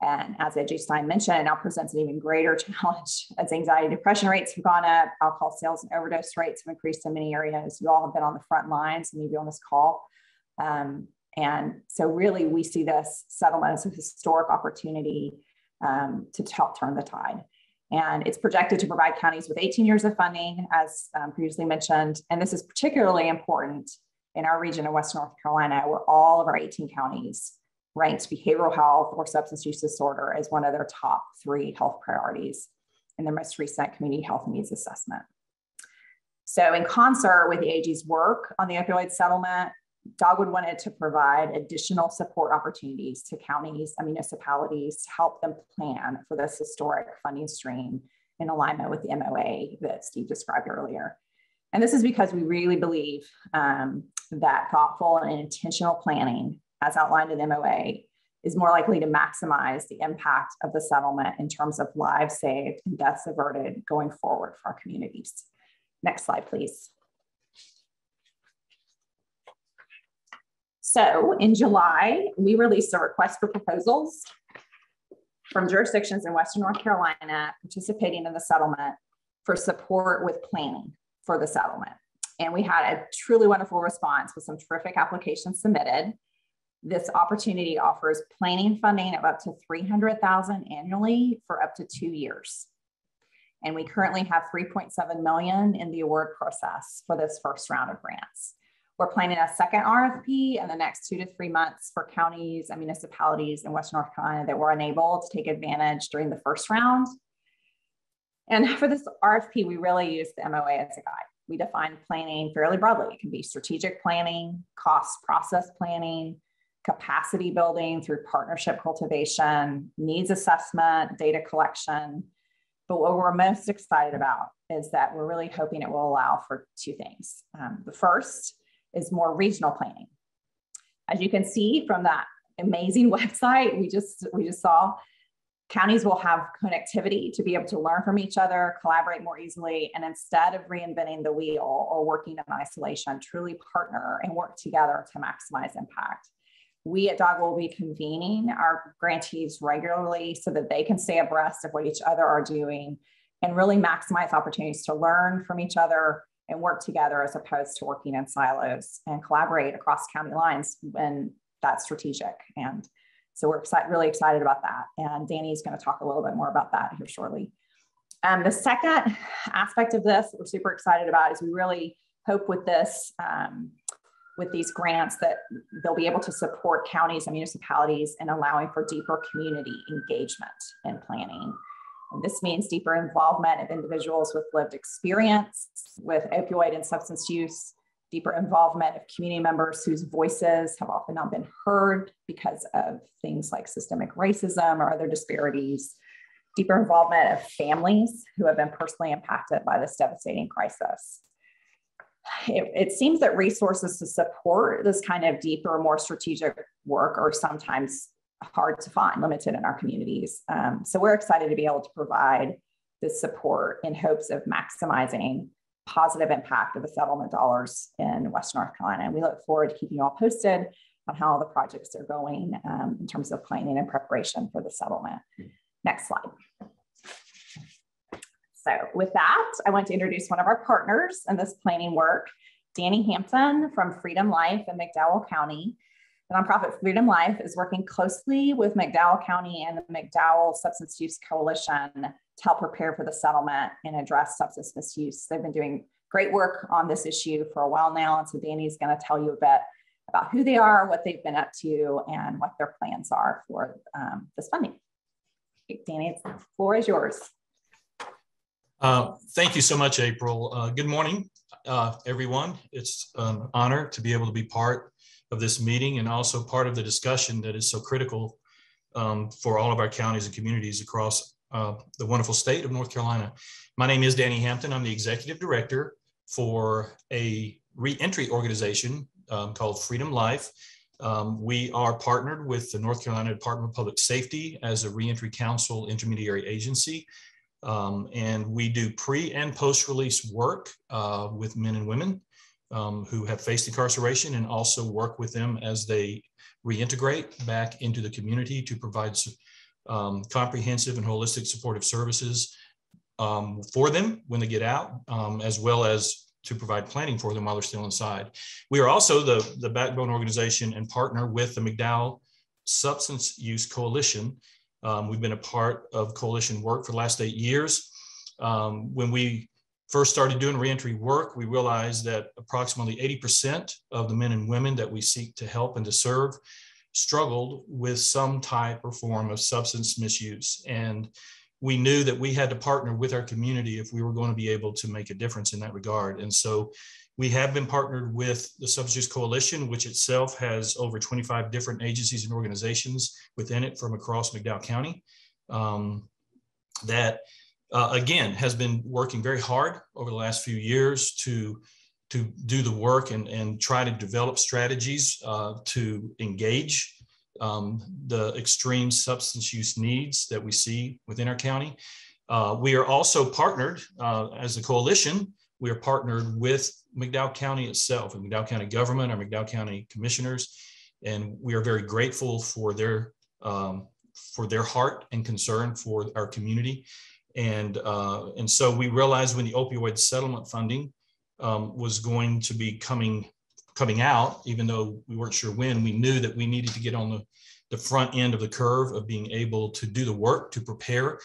And as A.G. Stein mentioned, it now presents an even greater <laughs> challenge as anxiety, depression rates have gone up, alcohol sales and overdose rates have increased in many areas. You all have been on the front lines, maybe on this call. Um, and so, really, we see this settlement as a historic opportunity um, to help turn the tide. And it's projected to provide counties with 18 years of funding, as um, previously mentioned. And this is particularly important in our region of Western North Carolina, where all of our 18 counties ranked behavioral health or substance use disorder as one of their top three health priorities in their most recent community health needs assessment. So, in concert with the AG's work on the opioid settlement, Dogwood wanted to provide additional support opportunities to counties and municipalities to help them plan for this historic funding stream in alignment with the MOA that Steve described earlier. And this is because we really believe um, that thoughtful and intentional planning, as outlined in the MOA, is more likely to maximize the impact of the settlement in terms of lives saved and deaths averted going forward for our communities. Next slide, please. So in July, we released a request for proposals from jurisdictions in Western North Carolina participating in the settlement for support with planning for the settlement. And we had a truly wonderful response with some terrific applications submitted. This opportunity offers planning funding of up to 300,000 annually for up to two years. And we currently have 3.7 million in the award process for this first round of grants. We're planning a second RFP in the next two to three months for counties and municipalities in Western North Carolina that were unable to take advantage during the first round. And for this RFP, we really use the MOA as a guide. We define planning fairly broadly. It can be strategic planning, cost process planning, capacity building through partnership cultivation, needs assessment, data collection. But what we're most excited about is that we're really hoping it will allow for two things. Um, the first is more regional planning. As you can see from that amazing <laughs> website we just we just saw, counties will have connectivity to be able to learn from each other, collaborate more easily, and instead of reinventing the wheel or working in isolation, truly partner and work together to maximize impact. We at DOG will be convening our grantees regularly so that they can stay abreast of what each other are doing and really maximize opportunities to learn from each other and work together as opposed to working in silos and collaborate across county lines when that's strategic. And so we're excited, really excited about that. And Danny's going to talk a little bit more about that here shortly. Um, the second aspect of this that we're super excited about is we really hope with this, um, with these grants that they'll be able to support counties and municipalities in allowing for deeper community engagement in planning. And this means deeper involvement of individuals with lived experience with opioid and substance use, deeper involvement of community members whose voices have often not been heard because of things like systemic racism or other disparities, deeper involvement of families who have been personally impacted by this devastating crisis. It, it, seems that resources to support this kind of deeper, more strategic work are sometimes hard to find, limited in our communities. Um, so we're excited to be able to provide this support in hopes of maximizing positive impact of the settlement dollars in West North Carolina. And we look forward to keeping you all posted on how the projects are going um, in terms of planning and preparation for the settlement. Next slide. So with that, I want to introduce one of our partners in this planning work, Danny Hampton from Freedom Life in McDowell County. The nonprofit Freedom Life is working closely with McDowell County and the McDowell Substance Use Coalition to help prepare for the settlement and address substance misuse. They've been doing great work on this issue for a while now. And so Danny's going to tell you a bit about who they are, what they've been up to, and what their plans are for um, this funding. Danny, the floor is yours. Uh, thank you so much, April. Uh, good morning, uh, everyone. It's an honor to be able to be part of this meeting and also part of the discussion that is so critical um, for all of our counties and communities across uh, the wonderful state of North Carolina. My name is Danny Hampton. I'm the executive director for a reentry organization um, called Freedom Life. Um, we are partnered with the North Carolina Department of Public Safety as a reentry council intermediary agency. Um, and we do pre and post release work uh, with men and women um, who have faced incarceration and also work with them as they reintegrate back into the community to provide um, comprehensive and holistic supportive services um, for them when they get out, um, as well as to provide planning for them while they're still inside. We are also the, the backbone organization and partner with the McDowell Substance Use Coalition. Um, we've been a part of coalition work for the last eight years. Um, when we first started doing reentry work, we realized that approximately 80% of the men and women that we seek to help and to serve struggled with some type or form of substance misuse. And we knew that we had to partner with our community if we were going to be able to make a difference in that regard. And so we have been partnered with the Substance Use Coalition, which itself has over 25 different agencies and organizations within it from across McDowell County. Um, that uh, again, has been working very hard over the last few years to to do the work and, and try to develop strategies uh, to engage um, the extreme substance use needs that we see within our county. Uh, we are also partnered uh, as a coalition. We are partnered with McDowell County itself and McDowell County government, our McDowell County commissioners, and we are very grateful for their um, for their heart and concern for our community. And, uh, and so we realized when the opioid settlement funding um, was going to be coming, coming out, even though we weren't sure when, we knew that we needed to get on the, the front end of the curve of being able to do the work to prepare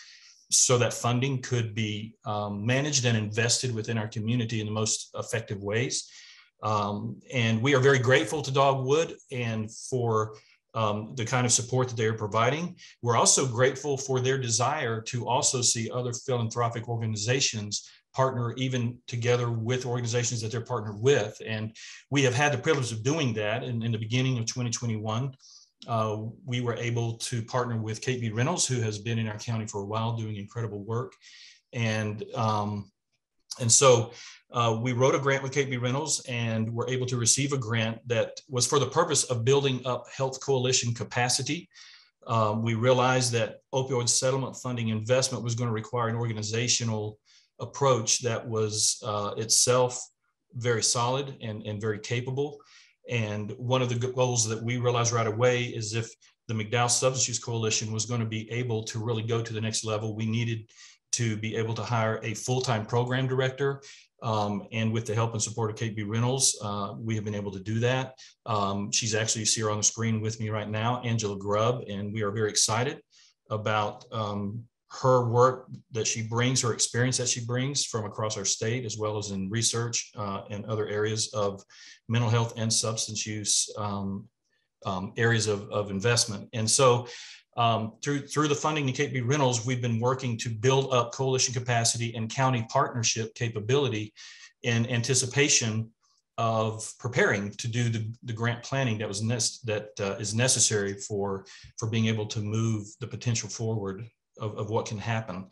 so that funding could be um, managed and invested within our community in the most effective ways. Um, and we are very grateful to Dogwood and for um, the kind of support that they are providing. We're also grateful for their desire to also see other philanthropic organizations partner even together with organizations that they're partnered with. And we have had the privilege of doing that in, in the beginning of 2021. Uh, we were able to partner with Kate B. Reynolds, who has been in our county for a while doing incredible work. And um, And so uh, we wrote a grant with KB Reynolds and were able to receive a grant that was for the purpose of building up health coalition capacity. Um, we realized that opioid settlement funding investment was going to require an organizational approach that was uh, itself very solid and, and very capable. And one of the goals that we realized right away is if the McDowell Substance Use Coalition was going to be able to really go to the next level, we needed to be able to hire a full-time program director. Um, and with the help and support of KB Reynolds, uh, we have been able to do that. Um, she's actually, you see her on the screen with me right now, Angela Grubb, and we are very excited about um, her work that she brings, her experience that she brings from across our state, as well as in research uh, and other areas of mental health and substance use um, um, areas of, of investment. And so um, through, through the funding to KB Reynolds, we've been working to build up coalition capacity and county partnership capability in anticipation of preparing to do the, the grant planning that was that uh, is necessary for for being able to move the potential forward of, of what can happen.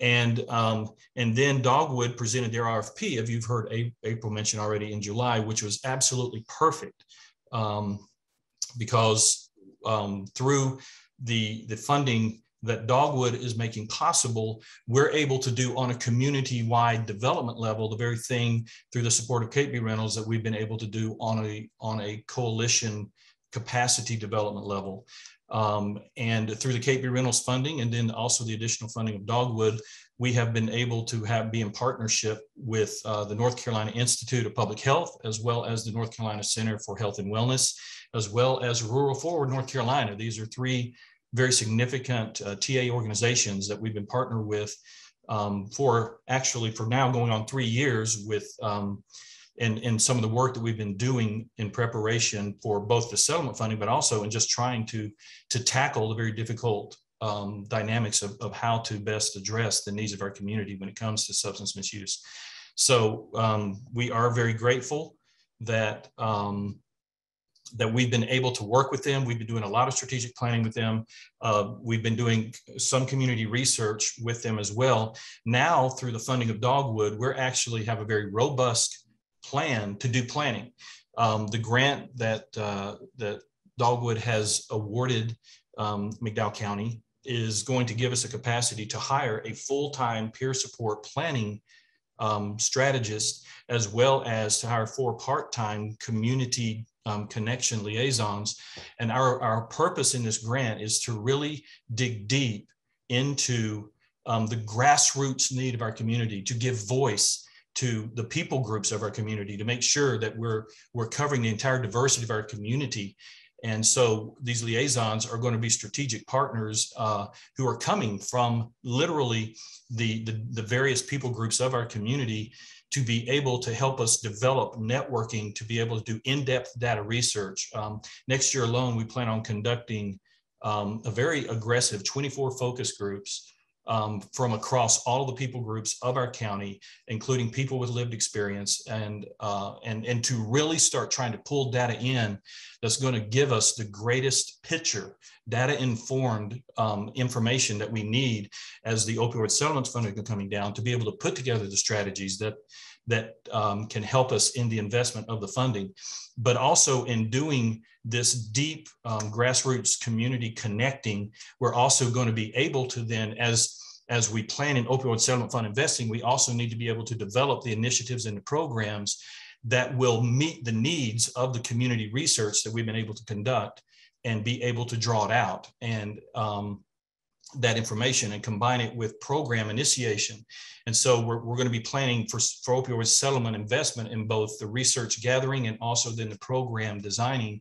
And, um, and then Dogwood presented their RFP, if you've heard April mention already in July, which was absolutely perfect um, because um, through the, the funding that Dogwood is making possible, we're able to do on a community-wide development level the very thing through the support of KB Reynolds that we've been able to do on a on a coalition capacity development level. Um, and through the KB Reynolds funding and then also the additional funding of Dogwood, we have been able to have be in partnership with uh, the North Carolina Institute of Public Health, as well as the North Carolina Center for Health and Wellness, as well as Rural Forward North Carolina. These are three very significant uh, TA organizations that we've been partnered with um, for actually for now going on three years with um, and, and some of the work that we've been doing in preparation for both the settlement funding, but also in just trying to, to tackle the very difficult um, dynamics of, of how to best address the needs of our community when it comes to substance misuse. So um, we are very grateful that um, that we've been able to work with them. We've been doing a lot of strategic planning with them. Uh, we've been doing some community research with them as well. Now, through the funding of Dogwood, we're actually have a very robust plan to do planning. Um, the grant that uh, that Dogwood has awarded um, McDowell County is going to give us a capacity to hire a full-time peer support planning um, strategist, as well as to hire four part-time community um, connection liaisons. And our, our purpose in this grant is to really dig deep into um, the grassroots need of our community, to give voice to the people groups of our community to make sure that we're we're covering the entire diversity of our community and so these liaisons are going to be strategic partners uh, who are coming from literally the, the, the various people groups of our community to be able to help us develop networking to be able to do in-depth data research. Um, next year alone we plan on conducting um, a very aggressive 24 focus groups um, from across all of the people groups of our county, including people with lived experience, and uh, and and to really start trying to pull data in that's going to give us the greatest picture, data informed um, information that we need as the opioid settlements funding are coming down to be able to put together the strategies that that um, can help us in the investment of the funding, but also in doing this deep um, grassroots community connecting, we're also going to be able to then, as as we plan in opioid settlement fund investing, we also need to be able to develop the initiatives and the programs that will meet the needs of the community research that we've been able to conduct and be able to draw it out. And um, that information and combine it with program initiation. And so we're, we're going to be planning for, for opioid settlement investment in both the research gathering and also then the program designing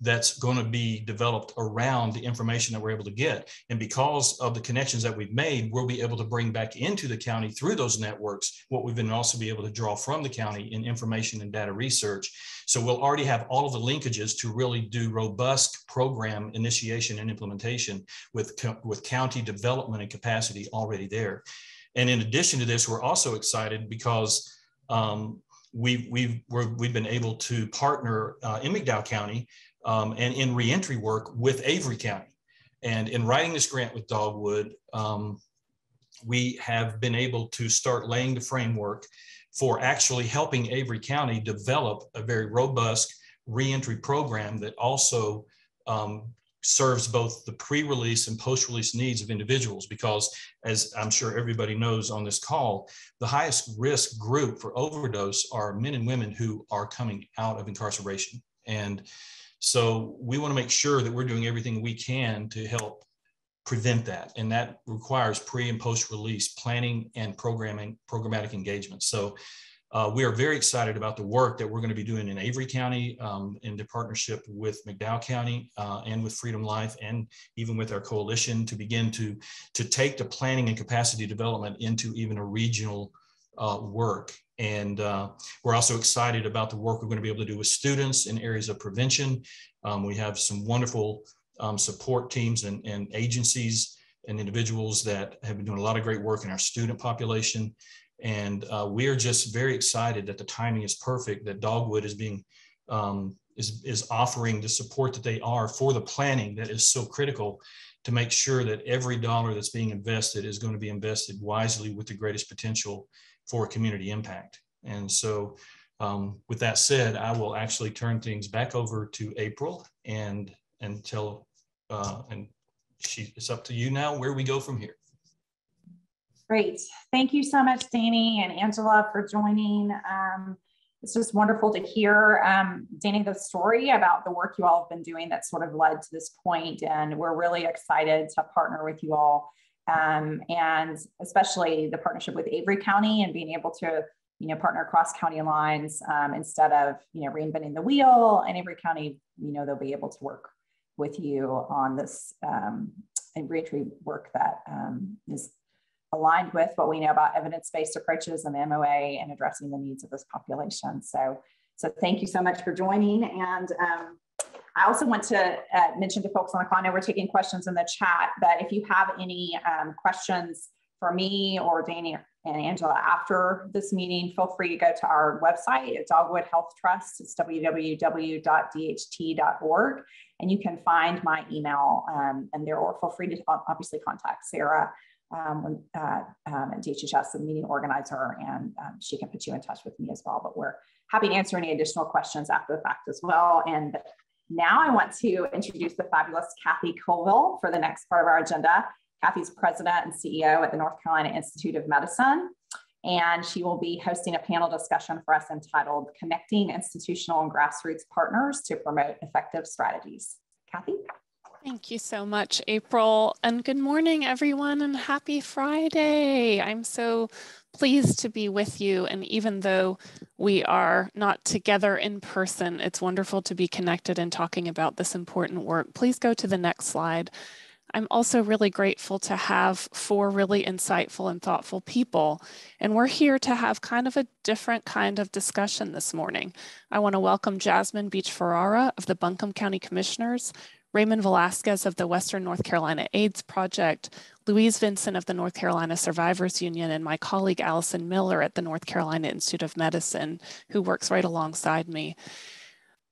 that's going to be developed around the information that we're able to get. And because of the connections that we've made, we'll be able to bring back into the county through those networks what we've been also be able to draw from the county in information and data research. So we'll already have all of the linkages to really do robust program initiation and implementation with, with county development and capacity already there. And in addition to this, we're also excited because um, we've, we've, we have been able to partner uh, in McDowell County um, and in reentry work with Avery County. And in writing this grant with Dogwood, um, we have been able to start laying the framework for actually helping Avery County develop a very robust reentry program that also um, serves both the pre-release and post-release needs of individuals because as i'm sure everybody knows on this call the highest risk group for overdose are men and women who are coming out of incarceration and so we want to make sure that we're doing everything we can to help prevent that and that requires pre and post-release planning and programming programmatic engagement so uh, we are very excited about the work that we're going to be doing in Avery County um, in the partnership with McDowell County uh, and with Freedom Life and even with our coalition to begin to, to take the planning and capacity development into even a regional uh, work. And uh, we're also excited about the work we're going to be able to do with students in areas of prevention. Um, we have some wonderful um, support teams and, and agencies and individuals that have been doing a lot of great work in our student population. And uh, we are just very excited that the timing is perfect, that Dogwood is being um, is, is offering the support that they are for the planning that is so critical to make sure that every dollar that's being invested is going to be invested wisely with the greatest potential for community impact. And so um, with that said, I will actually turn things back over to April and until uh, and she it's up to you now where we go from here. Great. Thank you so much, Danny and Angela, for joining. Um, it's just wonderful to hear, um, Danny, the story about the work you all have been doing that sort of led to this point. And we're really excited to partner with you all. Um, and especially the partnership with Avery County and being able to, you know, partner across county lines um, instead of, you know, reinventing the wheel. And Avery County, you know, they'll be able to work with you on this um, and reentry work that um, is aligned with what we know about evidence-based approaches and MOA and addressing the needs of this population. So, so thank you so much for joining. And um, I also want to uh, mention to folks on the call, I know we're taking questions in the chat, but if you have any um, questions for me or Danny and Angela after this meeting, feel free to go to our website at Dogwood Health Trust. It's www.dht.org. And you can find my email um, and there, or feel free to obviously contact Sarah um, uh, um, at DHHS, the meeting organizer, and um, she can put you in touch with me as well. But we're happy to answer any additional questions after the fact as well. And now I want to introduce the fabulous Kathy Colville for the next part of our agenda. Kathy's president and CEO at the North Carolina Institute of Medicine. And she will be hosting a panel discussion for us entitled Connecting Institutional and Grassroots Partners to Promote Effective Strategies. Kathy? Thank you so much, April. And good morning, everyone, and happy Friday. I'm so pleased to be with you. And even though we are not together in person, it's wonderful to be connected and talking about this important work. Please go to the next slide. I'm also really grateful to have four really insightful and thoughtful people. And we're here to have kind of a different kind of discussion this morning. I want to welcome Jasmine Beach Ferrara of the Buncombe County Commissioners, Raymond Velasquez of the Western North Carolina AIDS Project, Louise Vincent of the North Carolina Survivors Union, and my colleague Allison Miller at the North Carolina Institute of Medicine, who works right alongside me.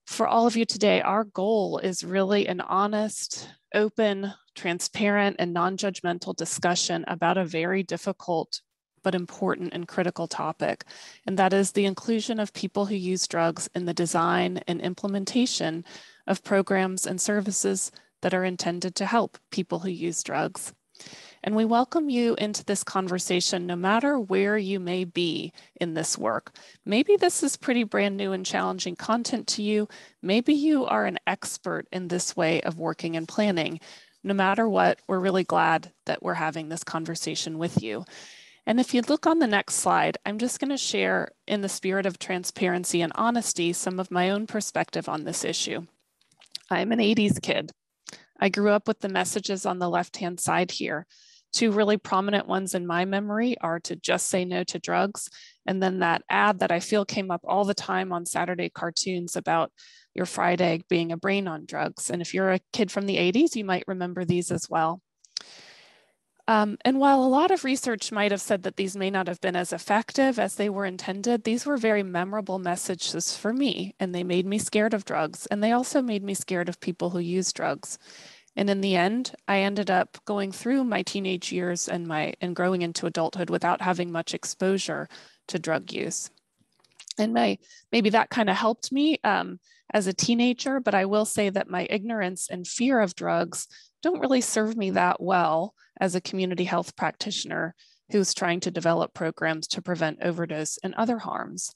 For all of you today, our goal is really an honest, open, transparent, and non judgmental discussion about a very difficult but important and critical topic, and that is the inclusion of people who use drugs in the design and implementation of programs and services that are intended to help people who use drugs. And we welcome you into this conversation no matter where you may be in this work. Maybe this is pretty brand new and challenging content to you. Maybe you are an expert in this way of working and planning. No matter what, we're really glad that we're having this conversation with you. And if you look on the next slide, I'm just going to share, in the spirit of transparency and honesty, some of my own perspective on this issue. I'm an 80s kid. I grew up with the messages on the left hand side here. Two really prominent ones in my memory are to just say no to drugs. And then that ad that I feel came up all the time on Saturday cartoons about your fried egg being a brain on drugs. And if you're a kid from the 80s, you might remember these as well. Um, and while a lot of research might have said that these may not have been as effective as they were intended, these were very memorable messages for me, and they made me scared of drugs, and they also made me scared of people who use drugs. And in the end, I ended up going through my teenage years and my and growing into adulthood without having much exposure to drug use. And my maybe that kind of helped me um, as a teenager, but I will say that my ignorance and fear of drugs don't really serve me that well as a community health practitioner who's trying to develop programs to prevent overdose and other harms.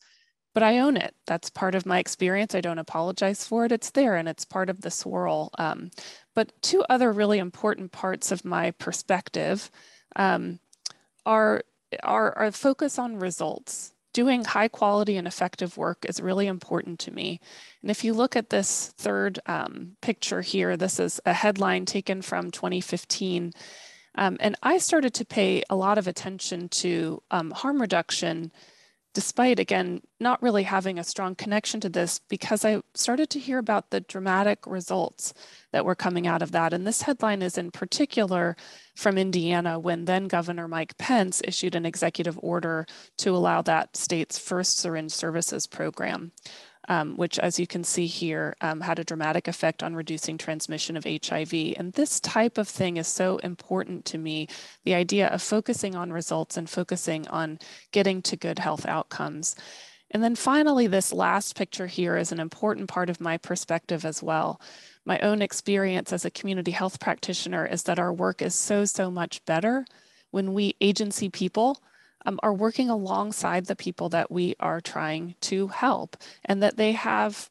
But I own it. That's part of my experience. I don't apologize for it. It's there and it's part of the swirl. Um, but two other really important parts of my perspective um, are, are, are focus on results doing high quality and effective work is really important to me. And if you look at this third um, picture here, this is a headline taken from 2015. Um, and I started to pay a lot of attention to um, harm reduction despite again not really having a strong connection to this because I started to hear about the dramatic results that were coming out of that. And this headline is in particular from Indiana when then Governor Mike Pence issued an executive order to allow that state's first syringe services program um, which, as you can see here, um, had a dramatic effect on reducing transmission of HIV. And this type of thing is so important to me the idea of focusing on results and focusing on getting to good health outcomes. And then finally, this last picture here is an important part of my perspective as well. My own experience as a community health practitioner is that our work is so, so much better when we agency people um, are working alongside the people that we are trying to help and that they have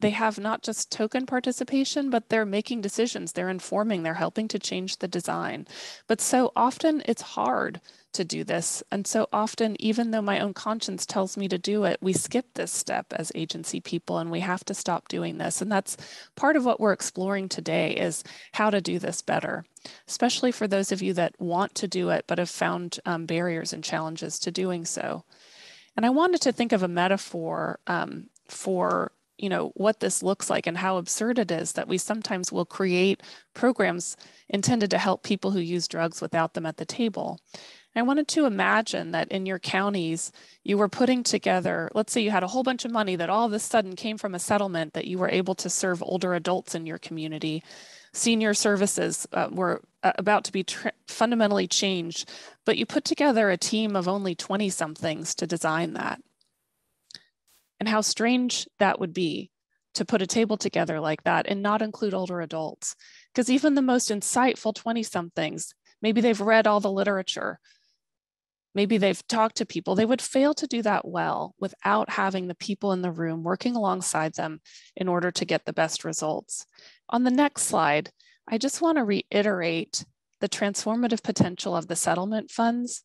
they have not just token participation, but they're making decisions, they're informing, they're helping to change the design. But so often it's hard to do this. And so often, even though my own conscience tells me to do it, we skip this step as agency people and we have to stop doing this. And that's part of what we're exploring today is how to do this better, especially for those of you that want to do it but have found um, barriers and challenges to doing so. And I wanted to think of a metaphor um, for you know what this looks like and how absurd it is that we sometimes will create programs intended to help people who use drugs without them at the table I wanted to imagine that in your counties, you were putting together, let's say you had a whole bunch of money that all of a sudden came from a settlement that you were able to serve older adults in your community. Senior services uh, were uh, about to be fundamentally changed, but you put together a team of only 20 somethings to design that. And how strange that would be to put a table together like that and not include older adults. Because even the most insightful 20 somethings, maybe they've read all the literature, maybe they've talked to people, they would fail to do that well without having the people in the room working alongside them in order to get the best results. On the next slide, I just want to reiterate the transformative potential of the settlement funds.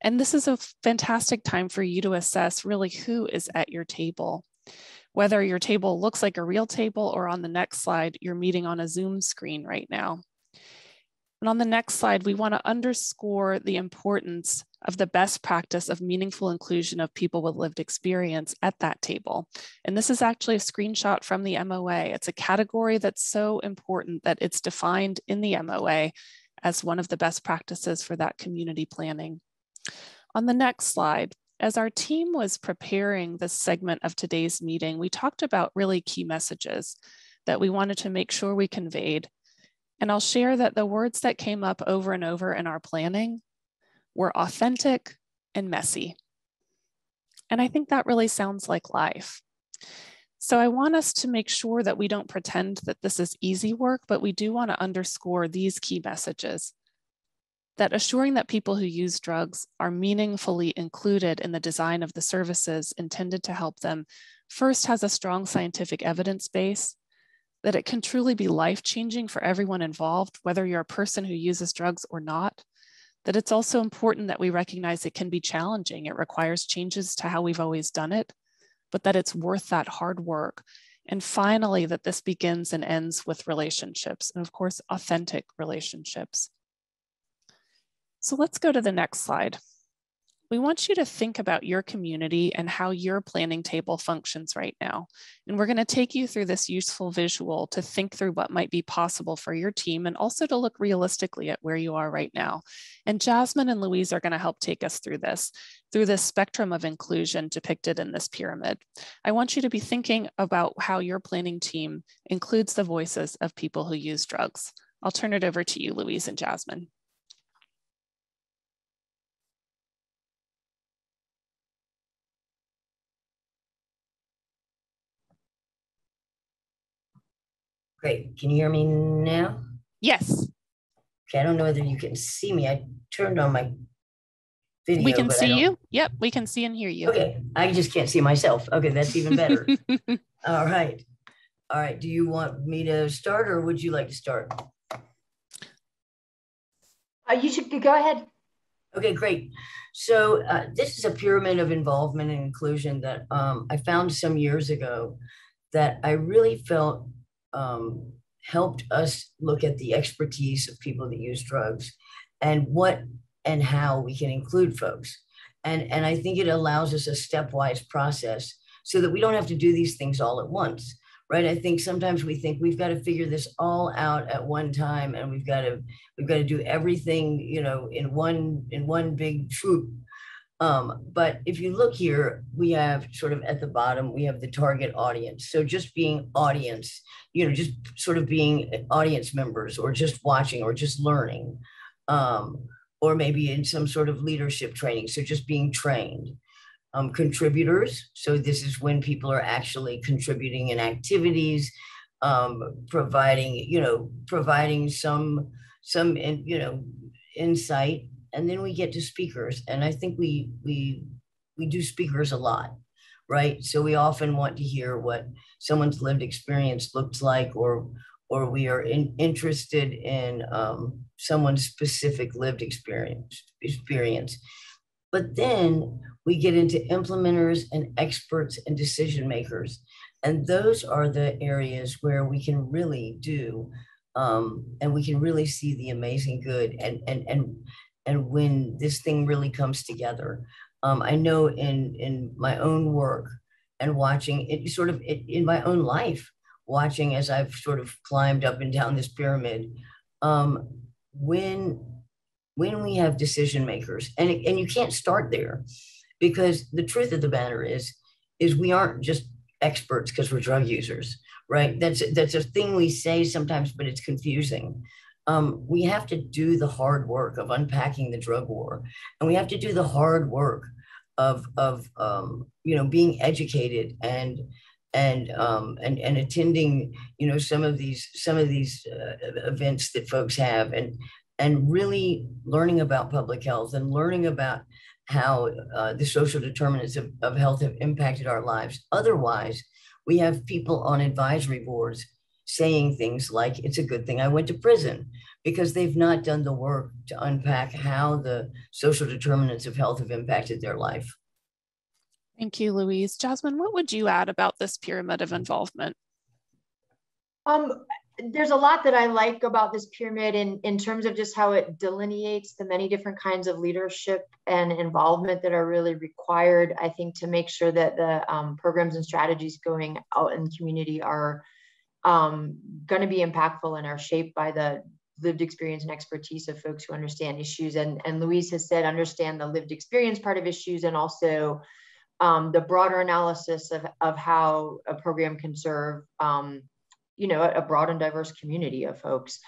And this is a fantastic time for you to assess really who is at your table. Whether your table looks like a real table or on the next slide, you're meeting on a Zoom screen right now. And on the next slide, we want to underscore the importance of the best practice of meaningful inclusion of people with lived experience at that table. And this is actually a screenshot from the MOA. It's a category that's so important that it's defined in the MOA as one of the best practices for that community planning. On the next slide, as our team was preparing this segment of today's meeting, we talked about really key messages that we wanted to make sure we conveyed. And I'll share that the words that came up over and over in our planning were authentic and messy. And I think that really sounds like life. So I want us to make sure that we don't pretend that this is easy work, but we do want to underscore these key messages. That assuring that people who use drugs are meaningfully included in the design of the services intended to help them first has a strong scientific evidence base, that it can truly be life changing for everyone involved, whether you're a person who uses drugs or not, that it's also important that we recognize it can be challenging. It requires changes to how we've always done it, but that it's worth that hard work. And finally, that this begins and ends with relationships, and of course, authentic relationships. So let's go to the next slide. We want you to think about your community and how your planning table functions right now. And we're going to take you through this useful visual to think through what might be possible for your team and also to look realistically at where you are right now. And Jasmine and Louise are going to help take us through this, through this spectrum of inclusion depicted in this pyramid. I want you to be thinking about how your planning team includes the voices of people who use drugs. I'll turn it over to you, Louise and Jasmine. Great. Can you hear me now? Yes. Okay, I don't know whether you can see me. I turned on my video. We can see you. Yep, we can see and hear you. Okay, I just can't see myself. Okay, that's even better. <laughs> All right. All right. Do you want me to start or would you like to start? Uh, you should go ahead. Okay, great. So uh, this is a pyramid of involvement and inclusion that um, I found some years ago that I really felt um, helped us look at the expertise of people that use drugs and what and how we can include folks. And, and I think it allows us a stepwise process so that we don't have to do these things all at once right i think sometimes we think we've got to figure this all out at one time and we've got to we've got to do everything you know in one in one big troop um, but if you look here, we have sort of at the bottom, we have the target audience. So just being audience, you know, just sort of being audience members or just watching or just learning, um, or maybe in some sort of leadership training. So just being trained. Um, contributors. So this is when people are actually contributing in activities, um, providing, you know, providing some, some, in, you know, insight and then we get to speakers and i think we we we do speakers a lot right? So we often want to hear what someone's lived experience looks like or or we are in, interested in um, someone's specific lived experience experience. But then we get into implementers and experts and decision makers and those are the areas where we can really do um, and we can really see the amazing good and and and and when this thing really comes together. Um, I know in in my own work and watching it sort of it, in my own life, watching as I've sort of climbed up and down this pyramid, um, when when we have decision makers, and and you can't start there, because the truth of the matter is is we aren't just experts because we're drug users, right? That's that's a thing we say sometimes, but it's confusing um, we have to do the hard work of unpacking the drug war, and we have to do the hard work of of um, you know being educated and and um, and and attending you know some of these some of these uh, events that folks have and and really learning about public health and learning about how uh, the social determinants of, of health have impacted our lives. Otherwise, we have people on advisory boards saying things like, it's a good thing I went to prison because they've not done the work to unpack how the social determinants of health have impacted their life. Thank you, Louise. Jasmine, what would you add about this pyramid of involvement? Um, there's a lot that I like about this pyramid in, in terms of just how it delineates the many different kinds of leadership and involvement that are really required, I think, to make sure that the um, programs and strategies going out in the community are um, going to be impactful and are shaped by the lived experience and expertise of folks who understand issues. And, and Louise has said, understand the lived experience part of issues and also um, the broader analysis of, of how a program can serve, um, you know, a, broad and diverse community of folks.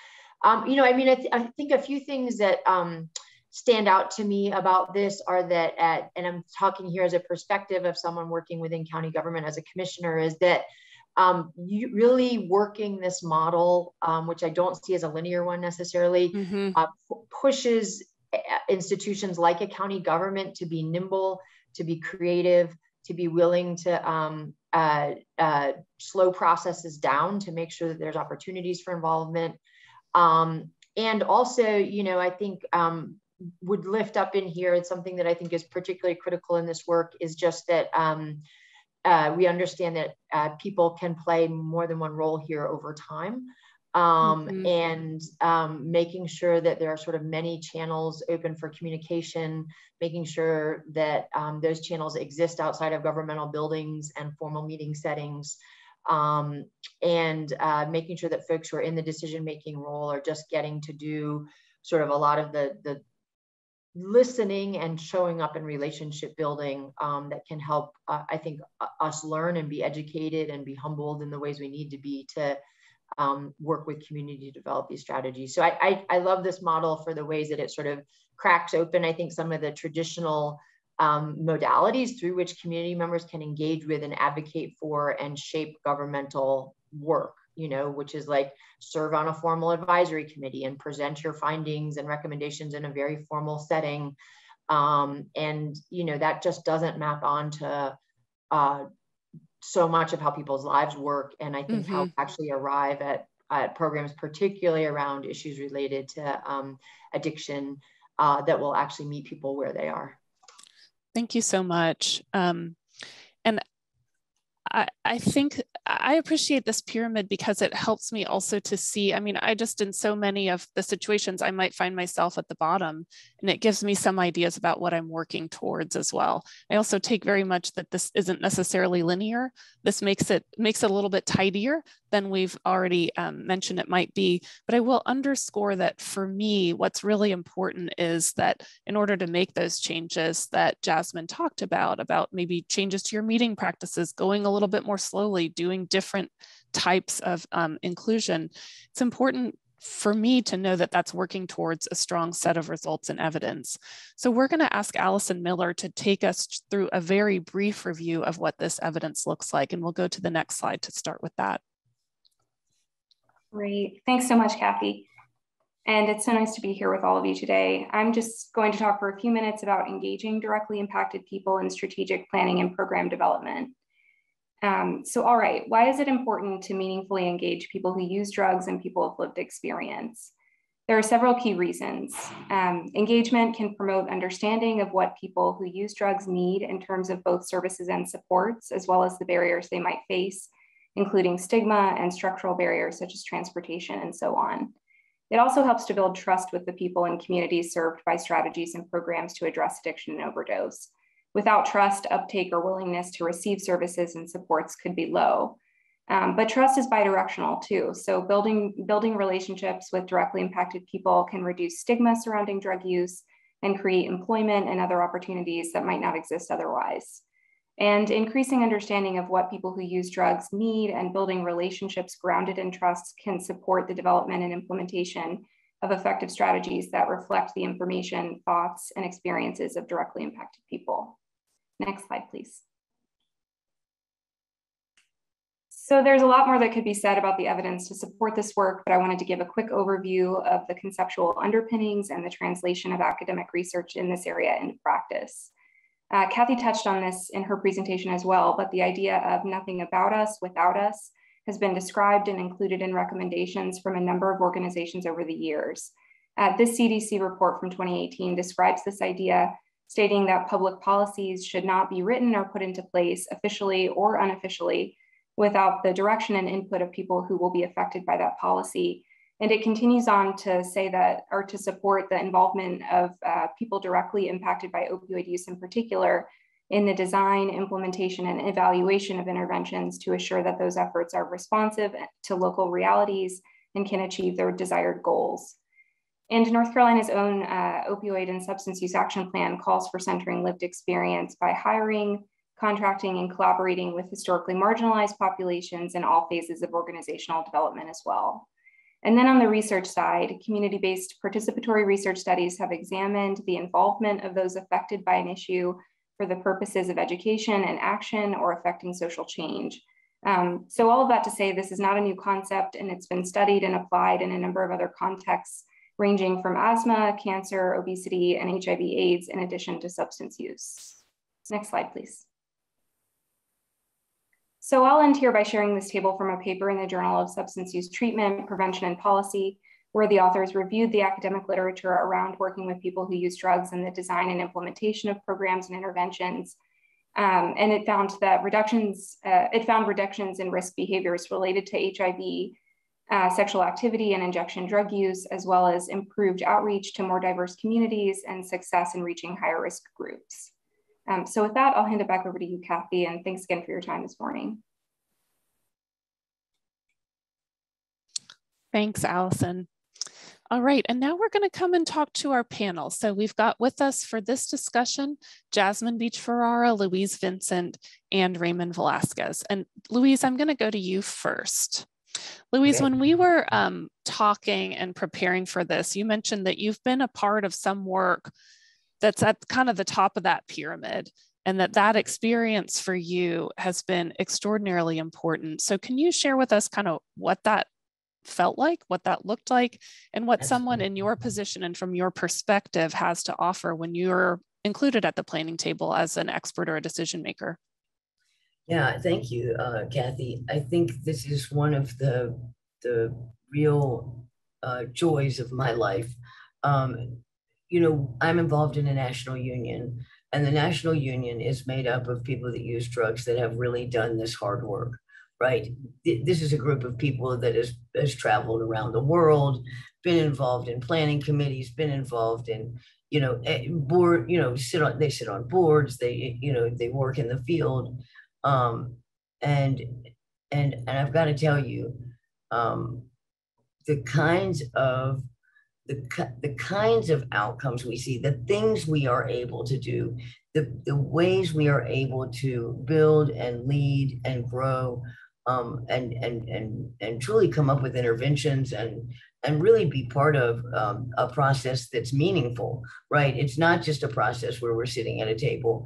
Um, you know, I mean, I, th I, think a few things that um, stand out to me about this are that at, and I'm talking here as a perspective of someone working within county government as a commissioner, is that um, you really working this model, um, which I don't see as a linear one necessarily, mm-hmm. uh, pushes uh, institutions like a county government to be nimble, to be creative, to be willing to um, uh, uh, slow processes down to make sure that there's opportunities for involvement. Um, and also, you know, I think um, would lift up in here, it's something that I think is particularly critical in this work is just that um, uh, we understand that uh, people can play more than one role here over time. um, mm-hmm. and um, making sure that there are sort of many channels open for communication, making sure that um, those channels exist outside of governmental buildings and formal meeting settings, um, and uh, making sure that folks who are in the decision making role are just getting to do sort of a lot of the, the listening and showing up in relationship building um, that can help, uh, I think, uh, us learn and be educated and be humbled in the ways we need to be to um, work with community to develop these strategies. So I, I, I, love this model for the ways that it sort of cracks open, I think, some of the traditional um, modalities through which community members can engage with and advocate for and shape governmental work you know, which is like serve on a formal advisory committee and present your findings and recommendations in a very formal setting. Um, and, you know, that just doesn't map onto uh, so much of how people's lives work. And I think mm-hmm. how actually arrive at, at programs, particularly around issues related to um, addiction, uh, that will actually meet people where they are. Thank you so much. Um, I, I think I appreciate this pyramid because it helps me also to see. I mean, I just in so many of the situations, I might find myself at the bottom, and it gives me some ideas about what I'm working towards as well. I also take very much that this isn't necessarily linear. This makes it makes it a little bit tidier than we've already um, mentioned it might be. But I will underscore that for me, what's really important is that in order to make those changes that Jasmine talked about, about maybe changes to your meeting practices, going a little bit more slowly, doing different types of um, inclusion, it's important for me to know that that's working towards a strong set of results and evidence. So we're going to ask Allison Miller to take us through a very brief review of what this evidence looks like. And we'll go to the next slide to start with that. Great. Thanks so much, Kathy. And it's so nice to be here with all of you today. I'm just going to talk for a few minutes about engaging directly impacted people in strategic planning and program development. Um, so, all right, why is it important to meaningfully engage people who use drugs and people with lived experience? There are several key reasons. Um, engagement can promote understanding of what people who use drugs need in terms of both services and supports, as well as the barriers they might face including stigma and structural barriers such as transportation and so on. It also helps to build trust with the people and communities served by strategies and programs to address addiction and overdose. Without trust, uptake or willingness to receive services and supports could be low. Um, but trust is bidirectional too. So building, building relationships with directly impacted people can reduce stigma surrounding drug use and create employment and other opportunities that might not exist otherwise. And increasing understanding of what people who use drugs need and building relationships grounded in trust can support the development and implementation of effective strategies that reflect the information, thoughts, and experiences of directly impacted people. Next slide, please. So there's a lot more that could be said about the evidence to support this work, but I wanted to give a quick overview of the conceptual underpinnings and the translation of academic research in this area into practice. Uh, Kathy touched on this in her presentation as well, but the idea of nothing about us without us has been described and included in recommendations from a number of organizations over the years. Uh, this CDC report from 2018 describes this idea, stating that public policies should not be written or put into place officially or unofficially without the direction and input of people who will be affected by that policy and it continues on to say that, or to support the involvement of uh, people directly impacted by opioid use in particular in the design, implementation, and evaluation of interventions to assure that those efforts are responsive to local realities and can achieve their desired goals. And North Carolina's own uh, opioid and substance use action plan calls for centering lived experience by hiring, contracting, and collaborating with historically marginalized populations in all phases of organizational development as well. And then on the research side, community-based participatory research studies have examined the involvement of those affected by an issue for the purposes of education and action or affecting social change. Um, so all of that to say, this is not a new concept and it's been studied and applied in a number of other contexts, ranging from asthma, cancer, obesity, and HIV AIDS, in addition to substance use. Next slide, please. So I'll end here by sharing this table from a paper in the Journal of Substance Use Treatment, Prevention and Policy, where the authors reviewed the academic literature around working with people who use drugs and the design and implementation of programs and interventions. Um, and it found that reductions, uh, it found reductions in risk behaviors related to HIV uh, sexual activity and injection drug use, as well as improved outreach to more diverse communities and success in reaching higher risk groups. Um, so with that, I'll hand it back over to you, Kathy, and thanks again for your time this morning. Thanks, Allison. All right, and now we're going to come and talk to our panel. So we've got with us for this discussion, Jasmine Beach Ferrara, Louise Vincent, and Raymond Velasquez. And Louise, I'm going to go to you first. Louise, okay. when we were um, talking and preparing for this, you mentioned that you've been a part of some work that's at kind of the top of that pyramid and that that experience for you has been extraordinarily important. So can you share with us kind of what that felt like, what that looked like, and what someone in your position and from your perspective has to offer when you're included at the planning table as an expert or a decision maker? Yeah, thank you, uh, Kathy. I think this is one of the the real uh, joys of my life. Um, you know, I'm involved in a national union, and the national union is made up of people that use drugs that have really done this hard work. Right. This is a group of people that has has traveled around the world, been involved in planning committees, been involved in you know eh, board you know sit on they sit on boards they you know they work in the field um, and and and I've got to tell you, um, the kinds of the, the kinds of outcomes we see, the things we are able to do, the, the ways we are able to build and lead and grow um, and, and, and, and truly come up with interventions and, and really be part of um, a process that's meaningful, right? It's not just a process where we're sitting at a table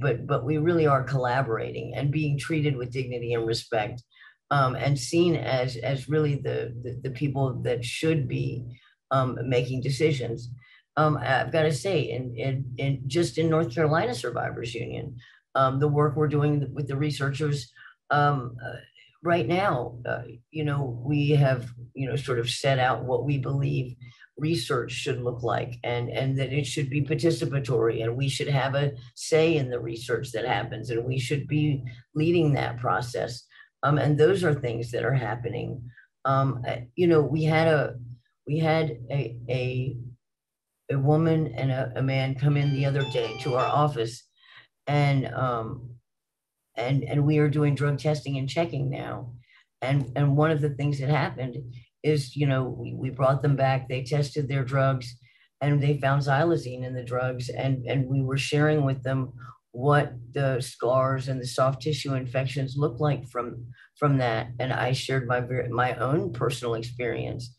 but but we really are collaborating and being treated with dignity and respect, um, and seen as as really the, the, the people that should be um, making decisions. Um, I've got to say, in, in in just in North Carolina Survivors Union, um, the work we're doing with the researchers. Um, uh, right now, uh, you know, we have, you know, sort of set out what we believe research should look like and and that it should be participatory and we should have a say in the research that happens and we should be leading that process. Um, and those are things that are happening. Um, you know we had a we had a a, a woman and a, a man come in the other day to our office and um, and and we are doing drug testing and checking now. And and one of the things that happened is, you know, we, we brought them back, they tested their drugs and they found xylazine in the drugs. And, and we were sharing with them what the scars and the soft tissue infections look like from, from that. And I shared my, my own personal experience.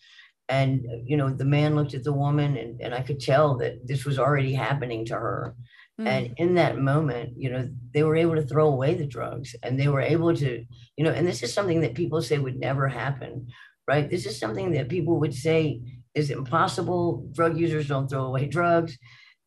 And, you know, the man looked at the woman and, and I could tell that this was already happening to her. Mm. And in that moment, you know, they were able to throw away the drugs and they were able to, you know, and this is something that people say would never happen right? This is something that people would say is impossible. Drug users don't throw away drugs.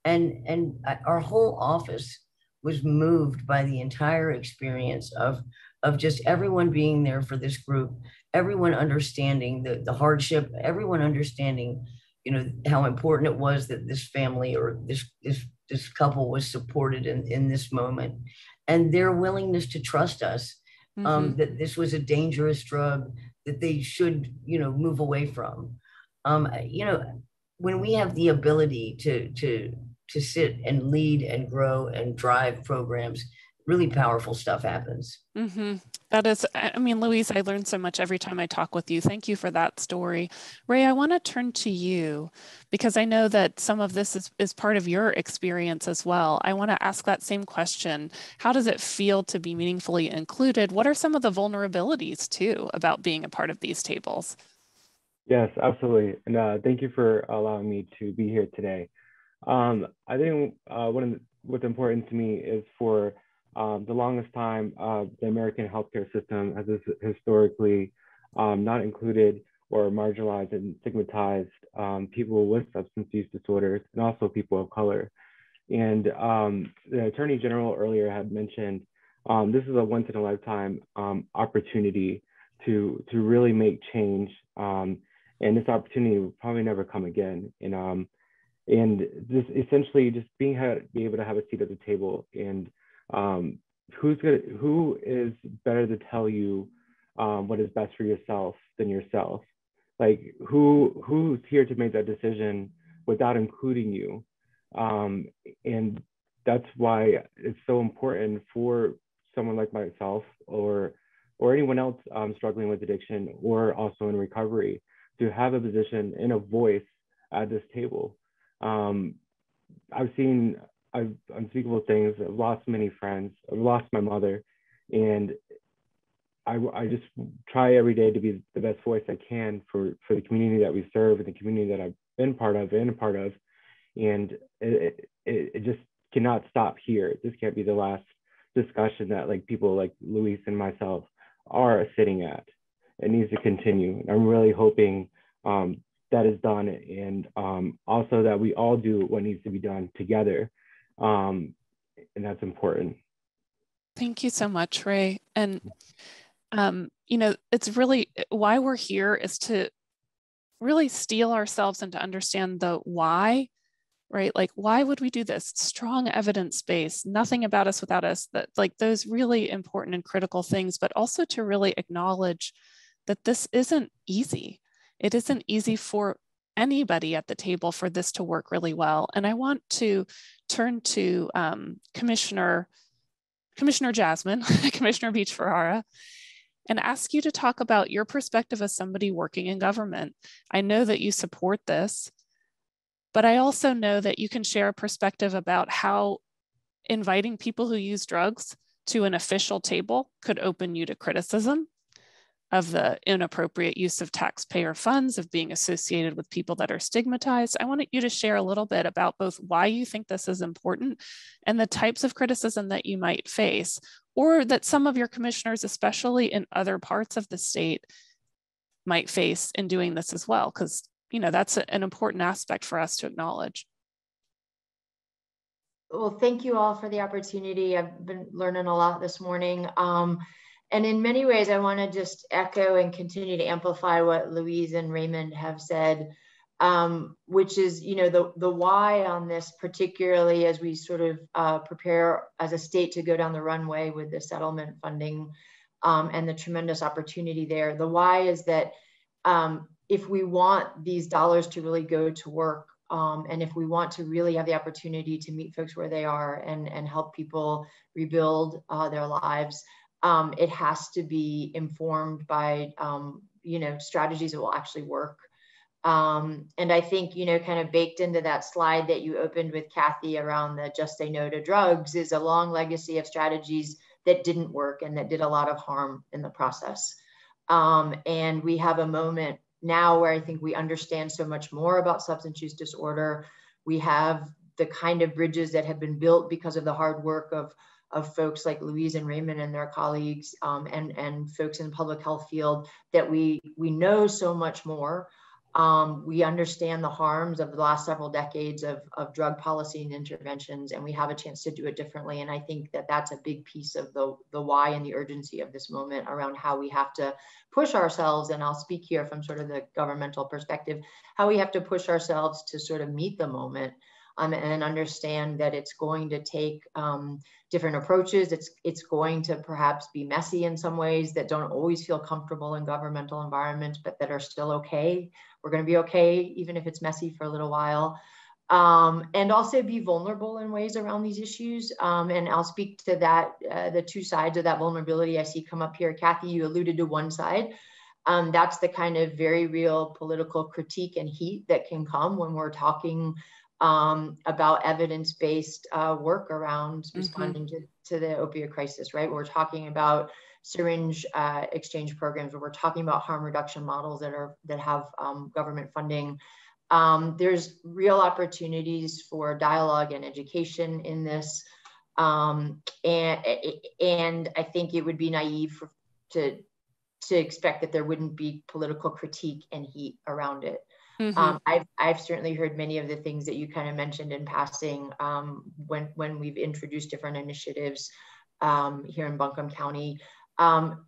And, and our whole office was moved by the entire experience of, of just everyone being there for this group, everyone understanding the, the hardship, everyone understanding, you know, how important it was that this family or this, this, this couple was supported in, in this moment and their willingness to trust us um, mm-hmm. that this was a dangerous drug that they should, you know, move away from. Um, you know, when we have the ability to to to sit and lead and grow and drive programs really powerful stuff happens. Mm-hmm. That is, I mean, Louise, I learn so much every time I talk with you. Thank you for that story. Ray, I want to turn to you because I know that some of this is, is part of your experience as well. I want to ask that same question. How does it feel to be meaningfully included? What are some of the vulnerabilities too about being a part of these tables? Yes, absolutely. And uh, thank you for allowing me to be here today. Um, I think uh, one of the, what's important to me is for um, the longest time, uh, the American healthcare system has historically um, not included or marginalized and stigmatized um, people with substance use disorders and also people of color. And um, the Attorney General earlier had mentioned um, this is a once in a lifetime opportunity to, to really make change. and this opportunity will probably never come again. And, and this essentially just being be able to have a seat at the table and um, who's gonna who is better to tell you um, what is best for yourself than yourself. Like who who's here to make that decision without including you? Um, and that's why it's so important for someone like myself or or anyone else um, struggling with addiction or also in recovery to have a position and a voice at this table. Um, I've seen I've, unspeakable things. I've lost many friends. I've lost my mother, and I, I just try every day to be the best voice I can for for the community that we serve and the community that I've been part of and a part of, and it, it, it just cannot stop here. This can't be the last discussion that like people like Louise and myself are sitting at. It needs to continue. I'm really hoping um, that is done and um, also that we all do what needs to be done together. Um, and that's important. Thank you so much, Ray. And, um, you know, it's really why we're here is to really steel ourselves and to understand the why right? Like, why would we do this? Strong evidence base, nothing about us without us, that like those really important and critical things, but also to really acknowledge that this isn't easy. It isn't easy for anybody at the table for this to work really well. And I want to turn to um, Commissioner Commissioner Jasmine, <laughs> Commissioner Beach Ferrara, and ask you to talk about your perspective as somebody working in government. I know that you support this. But I also know that you can share a perspective about how inviting people who use drugs to an official table could open you to criticism of the inappropriate use of taxpayer funds, of being associated with people that are stigmatized. I wanted you to share a little bit about both why you think this is important and the types of criticism that you might face, or that some of your commissioners, especially in other parts of the state, might face in doing this as well, because you know, that's an important aspect for us to acknowledge. Well, thank you all for the opportunity. I've been learning a lot this morning. Um, and in many ways, I want to just echo and continue to amplify what Louise and Raymond have said, um, which is, you know, the, the why on this, particularly as we sort of uh, prepare as a state to go down the runway with the settlement funding um, and the tremendous opportunity there. The why is that um, if we want these dollars to really go to work um, and if we want to really have the opportunity to meet folks where they are and, and help people rebuild uh, their lives, um, it has to be informed by, um, you know, strategies that will actually work. Um, and I think, you know, kind of baked into that slide that you opened with Kathy around the just say no to drugs is a long legacy of strategies that didn't work and that did a lot of harm in the process. Um, and we have a moment now where I think we understand so much more about substance use disorder. We have the kind of bridges that have been built because of the hard work of, of folks like Louise and Raymond and their colleagues um, and, and folks in the public health field that we, we know so much more um, we understand the harms of the last several decades of, of drug policy and interventions, and we have a chance to do it differently. And I think that that's a big piece of the, the why and the urgency of this moment around how we have to push ourselves. And I'll speak here from sort of the governmental perspective, how we have to push ourselves to sort of meet the moment um, and understand that it's going to take um, different approaches. It's it's going to perhaps be messy in some ways that don't always feel comfortable in governmental environments, but that are still okay. We're going to be okay even if it's messy for a little while. Um, and also be vulnerable in ways around these issues. Um, and I'll speak to that, uh, the two sides of that vulnerability I see come up here. Kathy, you alluded to one side. Um, that's the kind of very real political critique and heat that can come when we're talking um, about evidence-based uh, work around mm-hmm. responding to, to the opioid crisis, right? We're talking about syringe uh, exchange programs, where we're talking about harm reduction models that are that have um, government funding. Um, there's real opportunities for dialogue and education in this, um, and and I think it would be naive for, to to expect that there wouldn't be political critique and heat around it. Mm-hmm. Um, I've, I've certainly heard many of the things that you kind of mentioned in passing um, when, when we've introduced different initiatives um, here in Buncombe County. Um,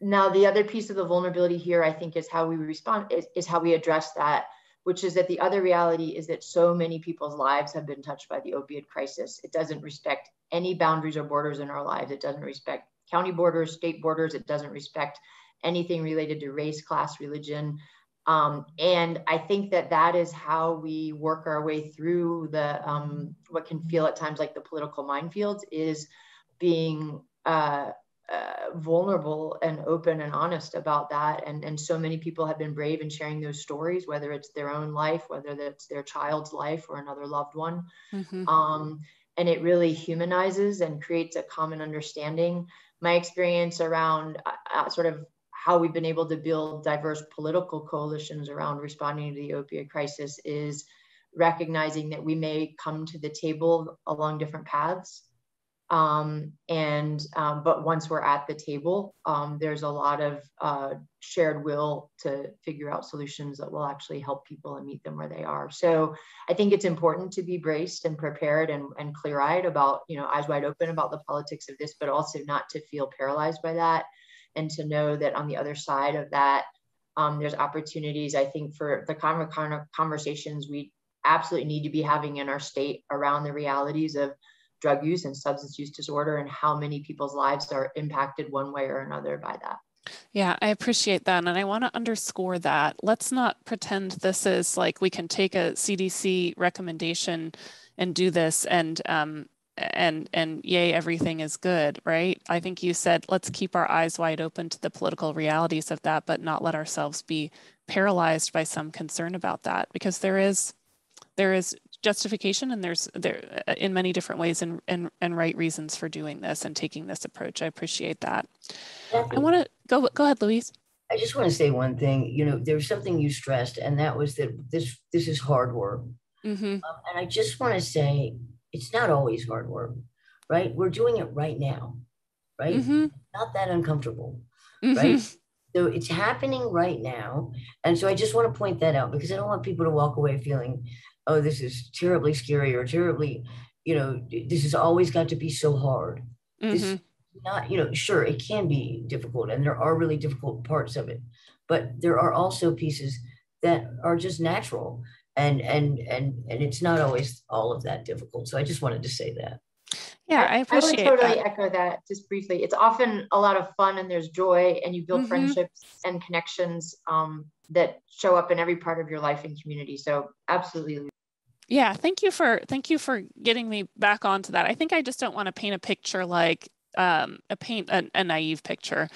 now, the other piece of the vulnerability here, I think, is how we respond, is, is how we address that, which is that the other reality is that so many people's lives have been touched by the opioid crisis. It doesn't respect any boundaries or borders in our lives. It doesn't respect county borders, state borders. It doesn't respect anything related to race, class, religion. Um, and I think that that is how we work our way through the um, what can feel at times like the political minefields is being uh, uh, vulnerable and open and honest about that. And, and so many people have been brave in sharing those stories, whether it's their own life, whether it's their child's life or another loved one. Mm-hmm. Um, and it really humanizes and creates a common understanding. My experience around uh, uh, sort of how we've been able to build diverse political coalitions around responding to the opioid crisis is recognizing that we may come to the table along different paths um, and um, but once we're at the table, um, there's a lot of uh, shared will to figure out solutions that will actually help people and meet them where they are. So I think it's important to be braced and prepared and, and clear-eyed about, you know, eyes wide open about the politics of this, but also not to feel paralyzed by that and to know that on the other side of that, um, there's opportunities. I think for the conversations we absolutely need to be having in our state around the realities of drug use and substance use disorder and how many people's lives are impacted one way or another by that. Yeah, I appreciate that. And I want to underscore that. Let's not pretend this is like we can take a CDC recommendation and do this and um, and and yay everything is good right? I think you said let's keep our eyes wide open to the political realities of that but not let ourselves be paralyzed by some concern about that. Because there is there is justification and there's there uh, in many different ways and, and and right reasons for doing this and taking this approach. I appreciate that. I want to go go ahead louise. I just want to say one thing. You know there was something you stressed and that was that this this is hard work. Mm-hmm. um, and i just want to say it's not always hard work right we're doing it right now right mm-hmm. not that uncomfortable mm-hmm. right so it's happening right now and so i just want to point that out because i don't want people to walk away feeling oh, this is terribly scary or terribly, you know, this has always got to be so hard. Mm-hmm. This not, you know, sure, it can be difficult and there are really difficult parts of it, but there are also pieces that are just natural and and and and it's not always all of that difficult. So I just wanted to say that. Yeah, I appreciate I would totally that. echo that just briefly. It's often a lot of fun and there's joy and you build mm-hmm. friendships and connections um, that show up in every part of your life and community. So absolutely yeah thank you for thank you for getting me back onto that i think i just don't want to paint a picture like um, a paint a, a naive picture.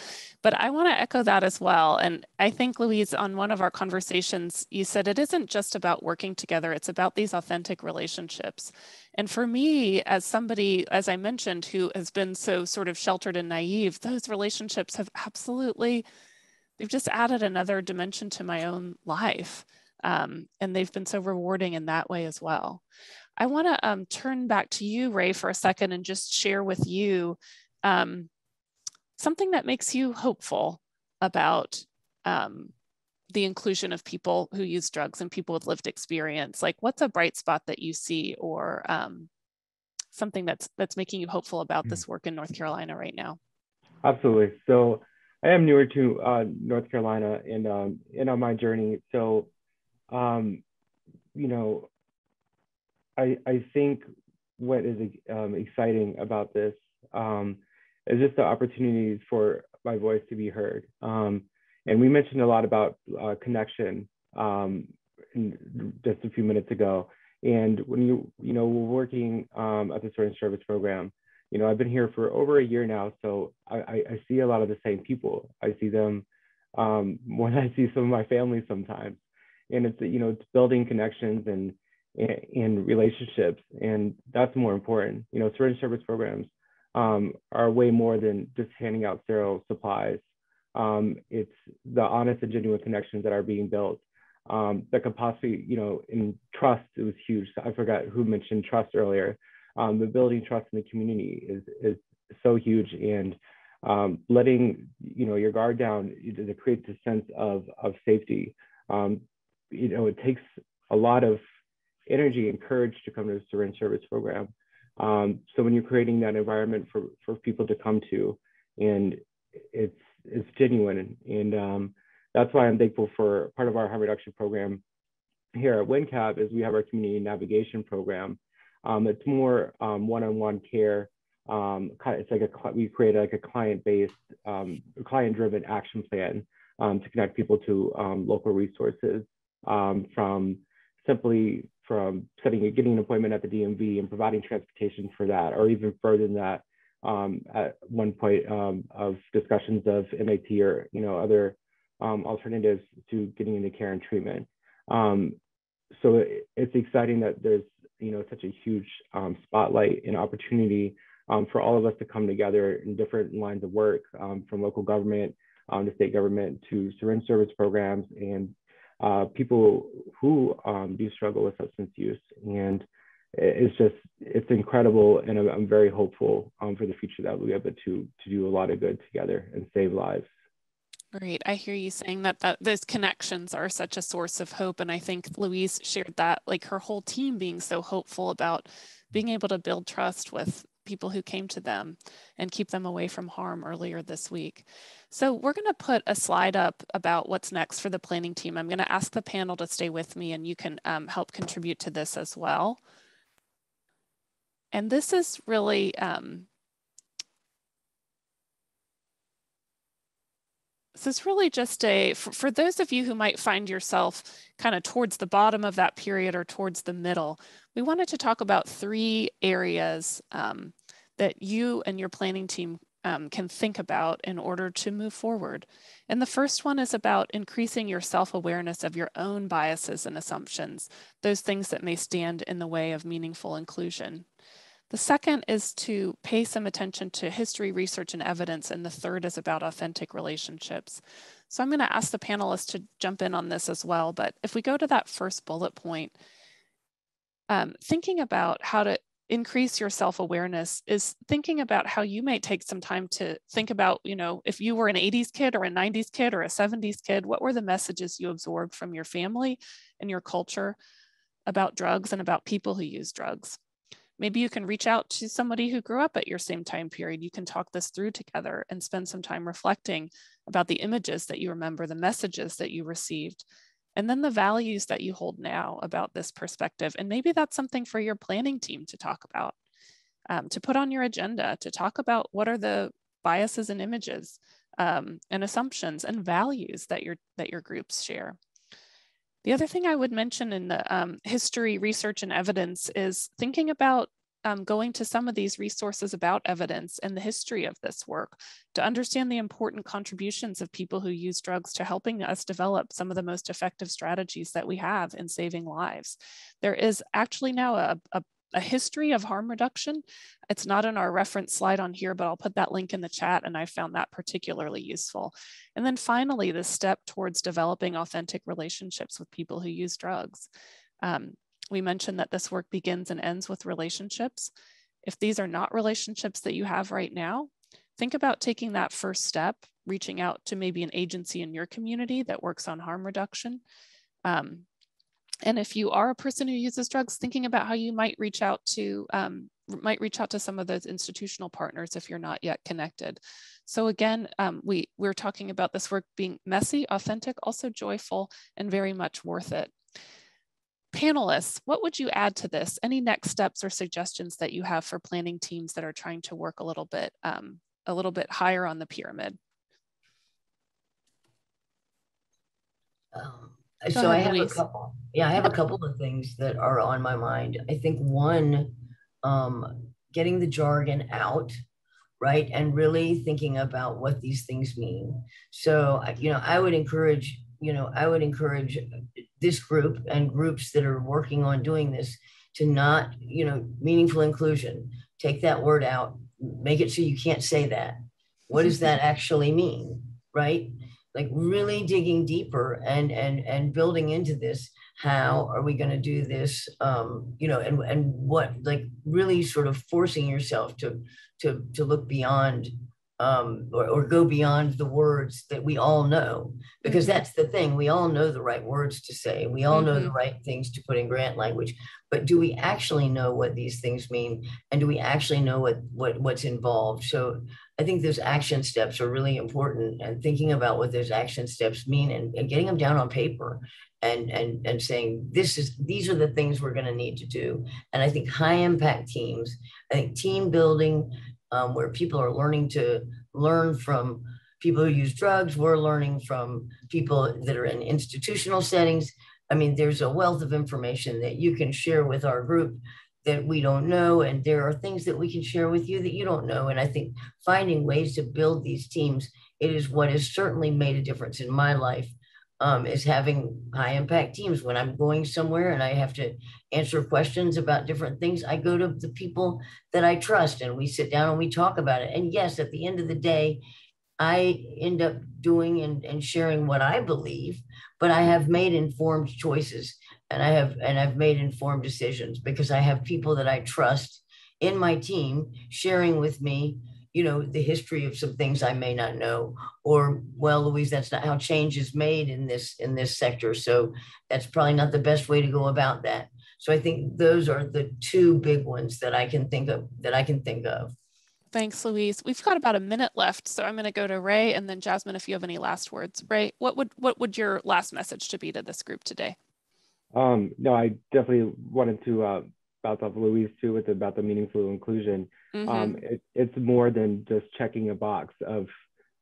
But i want to echo that as well. And i think louise on one of our conversations you said it isn't just about working together it's about these authentic relationships. And for me as somebody as i mentioned who has been so sort of sheltered and naive those relationships have absolutely they've just added another dimension to my own life um, and they've been so rewarding in that way as well. I want to um, turn back to you, Ray, for a second and just share with you um, something that makes you hopeful about um, the inclusion of people who use drugs and people with lived experience. Like, what's a bright spot that you see, or um, something that's that's making you hopeful about this work in North Carolina right now? Absolutely. So, I am newer to uh, North Carolina and um, and on my journey. So um, you know, I, I think what is um, exciting about this um, is just the opportunities for my voice to be heard. Um, and we mentioned a lot about uh, connection um, just a few minutes ago. And when you, you know, we're working um, at the Syringe Service Program, you know, I've been here for over a year now, so I, I, see a lot of the same people. I see them um, <laughs> when I see some of my family sometimes and it's you know it's building connections and and relationships and that's more important you know syringe service programs um, are way more than just handing out sterile supplies. Um, it's the honest and genuine connections that are being built um, that could possibly you know in trust it was huge. I forgot who mentioned trust earlier. Um, the building trust in the community is is so huge and um, letting you know your guard down it creates a sense of of safety. Um, you know, it takes a lot of energy and courage to come to the syringe service program. Um, so when you're creating that environment for, for people to come to, and it's it's genuine, and um, that's why I'm thankful for part of our harm reduction program here at WNCAP is we have our community navigation program. Um, it's more um, one-on-one care um, it's like a we created like a client-based, um, client-driven action plan um, to connect people to um, local resources um, from simply from setting a, getting an appointment at the DMV and providing transportation for that, or even further than that. Um, at one point of discussions of MAT or you know other alternatives to getting into care and treatment. so it, it's exciting that there's you know such a huge spotlight and opportunity um, for all of us to come together in different lines of work, um, from local government, um, the state government to syringe service programs and uh, people who um, do struggle with substance use. And it's just, it's incredible. And I'm, I'm very hopeful um, for the future that we'll be able to, to do a lot of good together and save lives. Great. I hear you saying that, that those connections are such a source of hope. And I think Louise shared that, like her whole team being so hopeful about being able to build trust with people who came to them and keep them away from harm earlier this week. So we're going to put a slide up about what's next for the planning team. I'm going to ask the panel to stay with me and you can um, help contribute to this as well. And this is really um, this is really just a, for, for, those of you who might find yourself kind of towards the bottom of that period or towards the middle, we wanted to talk about three areas um, that you and your planning team um, can think about in order to move forward. And the first one is about increasing your self awareness of your own biases and assumptions, those things that may stand in the way of meaningful inclusion. The second is to pay some attention to history, research, and evidence. And the third is about authentic relationships. So I'm going to ask the panelists to jump in on this as well. But if we go to that first bullet point, um, thinking about how to increase your self-awareness is thinking about how you might take some time to think about you know if you were an 80s kid or a 90s kid or a 70s kid what were the messages you absorbed from your family and your culture about drugs and about people who use drugs? Maybe you can reach out to somebody who grew up at your same time period. You can talk this through together and spend some time reflecting about the images that you remember the messages that you received and then the values that you hold now about this perspective. And maybe that's something for your planning team to talk about, um, to put on your agenda, to talk about what are the biases and images um, and assumptions and values that your, that your groups share. The other thing I would mention in the um, history, research, and evidence is thinking about um, going to some of these resources about evidence and the history of this work to understand the important contributions of people who use drugs to helping us develop some of the most effective strategies that we have in saving lives. There is actually now a, a a history of harm reduction. It's not in our reference slide on here, but I'll put that link in the chat and I found that particularly useful. And then finally, the step towards developing authentic relationships with people who use drugs. Um, we mentioned that this work begins and ends with relationships. If these are not relationships that you have right now, think about taking that first step, reaching out to maybe an agency in your community that works on harm reduction. Um, and if you are a person who uses drugs, thinking about how you might reach out to um, might reach out to some of those institutional partners if you're not yet connected. So again, um, we we're talking about this work being messy, authentic, also joyful, and very much worth it panelists, what would you add to this? Any next steps or suggestions that you have for planning teams that are trying to work a little bit, um, a little bit higher on the pyramid? Um, so ahead, I have Louise. a couple. Yeah, I have a couple of things that are on my mind. I think one, um, getting the jargon out, right, and really thinking about what these things mean. So, you know, I would encourage you know, I would encourage this group and groups that are working on doing this to not, you know, meaningful inclusion. Take that word out, make it so you can't say that. What does that actually mean? Right? Like really digging deeper and and and building into this. How are we going to do this? Um, you know, and and what like really sort of forcing yourself to to to look beyond um, or, or, go beyond the words that we all know, because mm-hmm. that's the thing. We all know the right words to say. We all mm-hmm. know the mm-hmm. right things to put in grant language. But do we actually know what these things mean? And do we actually know what, what what's involved? So I think those action steps are really important and thinking about what those action steps mean and, and getting them down on paper and, and, and saying, this is, these are the things we're going to need to do. And I think high impact teams, I think team building, um, where people are learning to learn from people who use drugs. We're learning from people that are in institutional settings. I mean, there's a wealth of information that you can share with our group that we don't know. And there are things that we can share with you that you don't know. And I think finding ways to build these teams, it is what has certainly made a difference in my life. Um, is having high impact teams. When I'm going somewhere and I have to answer questions about different things, I go to the people that I trust and we sit down and we talk about it. And yes, at the end of the day, I end up doing and, and sharing what I believe, but I have made informed choices and I have and I've made informed decisions because I have people that I trust in my team sharing with me, you know, the history of some things I may not know, or well, Louise, that's not how change is made in this in this sector. So that's probably not the best way to go about that. So I think those are the two big ones that I can think of that I can think of. Thanks, Louise. We've got about a minute left, so I'm going to go to Ray and then Jasmine. If you have any last words, Ray, what would what would your last message to be to this group today? Um, no, I definitely wanted to uh, bounce off Louise too with about the meaningful inclusion. Mm-hmm. Um, it, it's more than just checking a box of